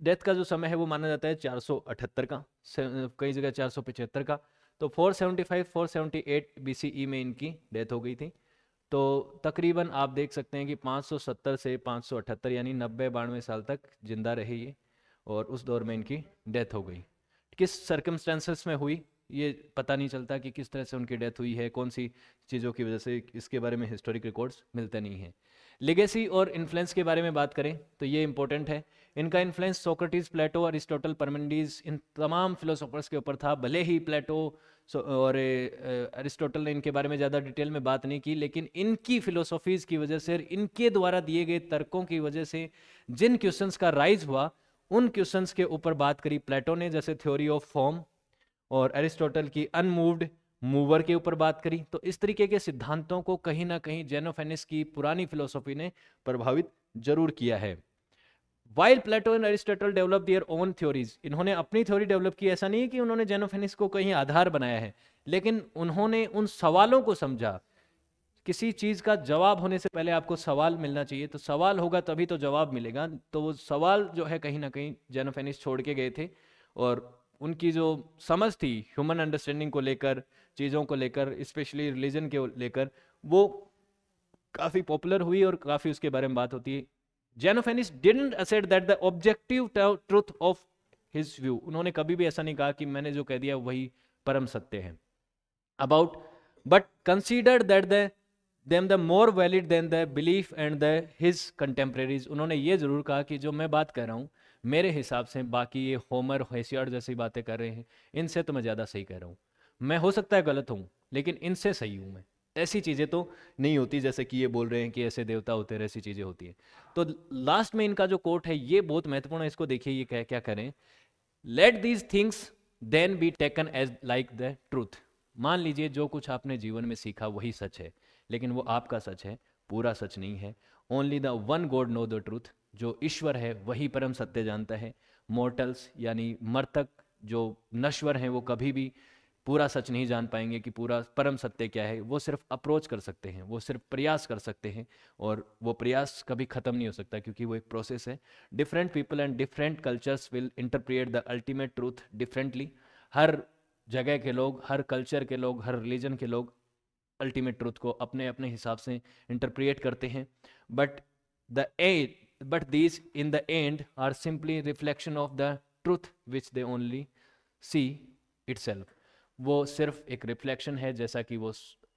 [SPEAKER 1] डेथ का जो समय है, वो माना जाता है चार सौ अठहत्तर का कई जगह चार का। तो 475 478 बीसीई में इनकी डेथ हो गई थी। तो तकरीबन आप देख सकते हैं कि 570 से 578 यानी नब्बे बानवे साल तक ज़िंदा रहे ये। और उस दौर में इनकी डेथ हो गई। किस सर्कमस्टेंसेस में हुई, ये पता नहीं चलता कि किस तरह से उनकी डेथ हुई है, कौन सी चीज़ों की वजह से इसके बारे में हिस्टोरिक रिकॉर्ड्स मिलते नहीं हैं। लेगेसी और इन्फ्लुएंस के बारे में बात करें तो ये इंपॉर्टेंट है। इनका influence Socrates Plato Aristotle Parmenides इन तमाम फिलोसोफर्स के ऊपर था, भले ही प्लेटो और अरिस्टोटल ने इनके बारे में ज़्यादा डिटेल में बात नहीं की, लेकिन इनकी फिलोसॉफीज़ की वजह से इनके द्वारा दिए गए तर्कों की वजह से जिन क्वेश्चंस का राइज हुआ उन क्वेश्चंस के ऊपर बात करी प्लेटो ने, जैसे थ्योरी ऑफ़ फॉर्म और एरिस्टोटल की अनमूव्ड मूवर के ऊपर बात करी। तो इस तरीके के सिद्धांतों को कहीं ना कहीं जेनोफेनिस की पुरानी फिलोसॉफी ने प्रभावित ज़रूर किया है। While Plato and Aristotle develop their own theories इन्होंने अपनी थ्योरी डेवलप की। ऐसा नहीं है कि उन्होंने जेनोफेनिस को कहीं आधार बनाया है, लेकिन उन्होंने उन सवालों को समझा। किसी चीज़ का जवाब होने से पहले आपको सवाल मिलना चाहिए। तो सवाल होगा तभी तो जवाब मिलेगा। तो वो सवाल जो है कहीं ना कहीं जेनोफेनिस छोड़ के गए थे और उनकी जो समझ थी, ह्यूमन अंडरस्टैंडिंग को लेकर, चीज़ों को लेकर, स्पेशली रिलीजन के लेकर, वो काफ़ी पॉपुलर हुई और काफ़ी उसके बारे में बात होती है। Xenophanes didn't assert that the objective truth of his view. उन्होंने कभी भी ऐसा नहीं कहा कि मैंने जो कह दिया वही परम सत्य है। About, but consider that the them the more valid than the belief and the his contemporaries उन्होंने ये ज़रूर कहा कि जो मैं बात कर रहा हूँ, मेरे हिसाब से बाकी ये होमर हेसियाड जैसी बातें कर रहे हैं, इनसे तो मैं ज़्यादा सही कह रहा हूँ। मैं, हो सकता है गलत हूँ, लेकिन इनसे सही हूँ मैं। ऐसी चीज़ें तो नहीं होती जैसे कि ये बोल रहे हैं कि ऐसे देवता होते हैं, ऐसी चीज़ें होती हैं। तो लास्ट में इनका जो कोट है, ये बहुत महत्वपूर्ण है, इसको देखिए ये क्या क्या करें। Let these things then be taken as like the truth मान लीजिए जो कुछ आपने जीवन में सीखा वही सच है, लेकिन वो आपका सच है, पूरा सच नहीं है। Only the one god know the truth जो ईश्वर है, वही परम सत्य जानता है। मोर्टल्स यानी मर्तक, जो नश्वर हैं, वो कभी भी पूरा सच नहीं जान पाएँगे कि पूरा परम सत्य क्या है। वो सिर्फ़ अप्रोच कर सकते हैं, वो सिर्फ़ प्रयास कर सकते हैं, और वो प्रयास कभी ख़त्म नहीं हो सकता, क्योंकि वो एक प्रोसेस है। Different people and different cultures will interpret the ultimate truth differently हर जगह के लोग, हर कल्चर के लोग, हर रिलीजन के लोग अल्टीमेट ट्रूथ को अपने अपने हिसाब से इंटरप्रिएट करते हैं। But the add but these in the end are simply reflection of the truth which they only see it वो सिर्फ़ एक रिफ्लेक्शन है, जैसा कि वो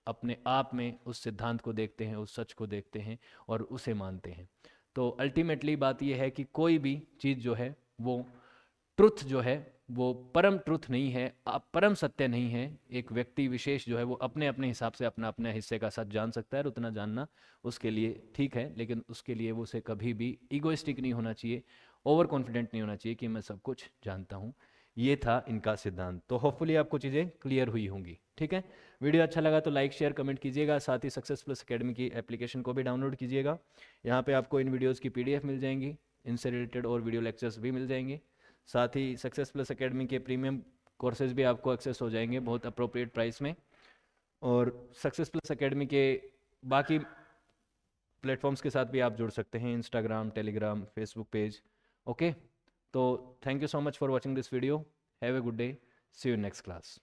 [SPEAKER 1] अपने आप में उस सिद्धांत को देखते हैं, उस सच को देखते हैं और उसे मानते हैं। तो अल्टीमेटली बात यह है कि कोई भी चीज़ जो है, वो ट्रुथ जो है वो परम ट्रुथ नहीं है परम सत्य नहीं है। एक व्यक्ति विशेष जो है वो अपने अपने हिसाब से अपना अपने हिस्से का सच जान सकता है और उतना जानना उसके लिए ठीक है, लेकिन उसके लिए वो उसे कभी भी ईगोइस्टिक नहीं होना चाहिए ओवर कॉन्फिडेंट नहीं होना चाहिए कि मैं सब कुछ जानता हूँ। ये था इनका सिद्धांत। तो होपफुली आपको चीज़ें क्लियर हुई होंगी, ठीक है? वीडियो अच्छा लगा तो लाइक शेयर कमेंट कीजिएगा। साथ ही सक्सेस प्लस अकेडमी की एप्लीकेशन को भी डाउनलोड कीजिएगा। यहाँ पे आपको इन वीडियोज़ की पीडीएफ मिल जाएँगी। इनसे रिलेटेड और वीडियो लेक्चर्स भी मिल जाएँगे। साथ ही सक्सेस प्लस अकेडमी के प्रीमियम कोर्सेज भी आपको एक्सेस हो जाएँगे बहुत अप्रोप्रिएट प्राइस में। और सक्सेस प्लस अकेडमी के बाकी प्लेटफॉर्म्स के साथ भी आप जुड़ सकते हैं Instagram Telegram Facebook page okay तो thank you so much for watching this video have a good day see you next class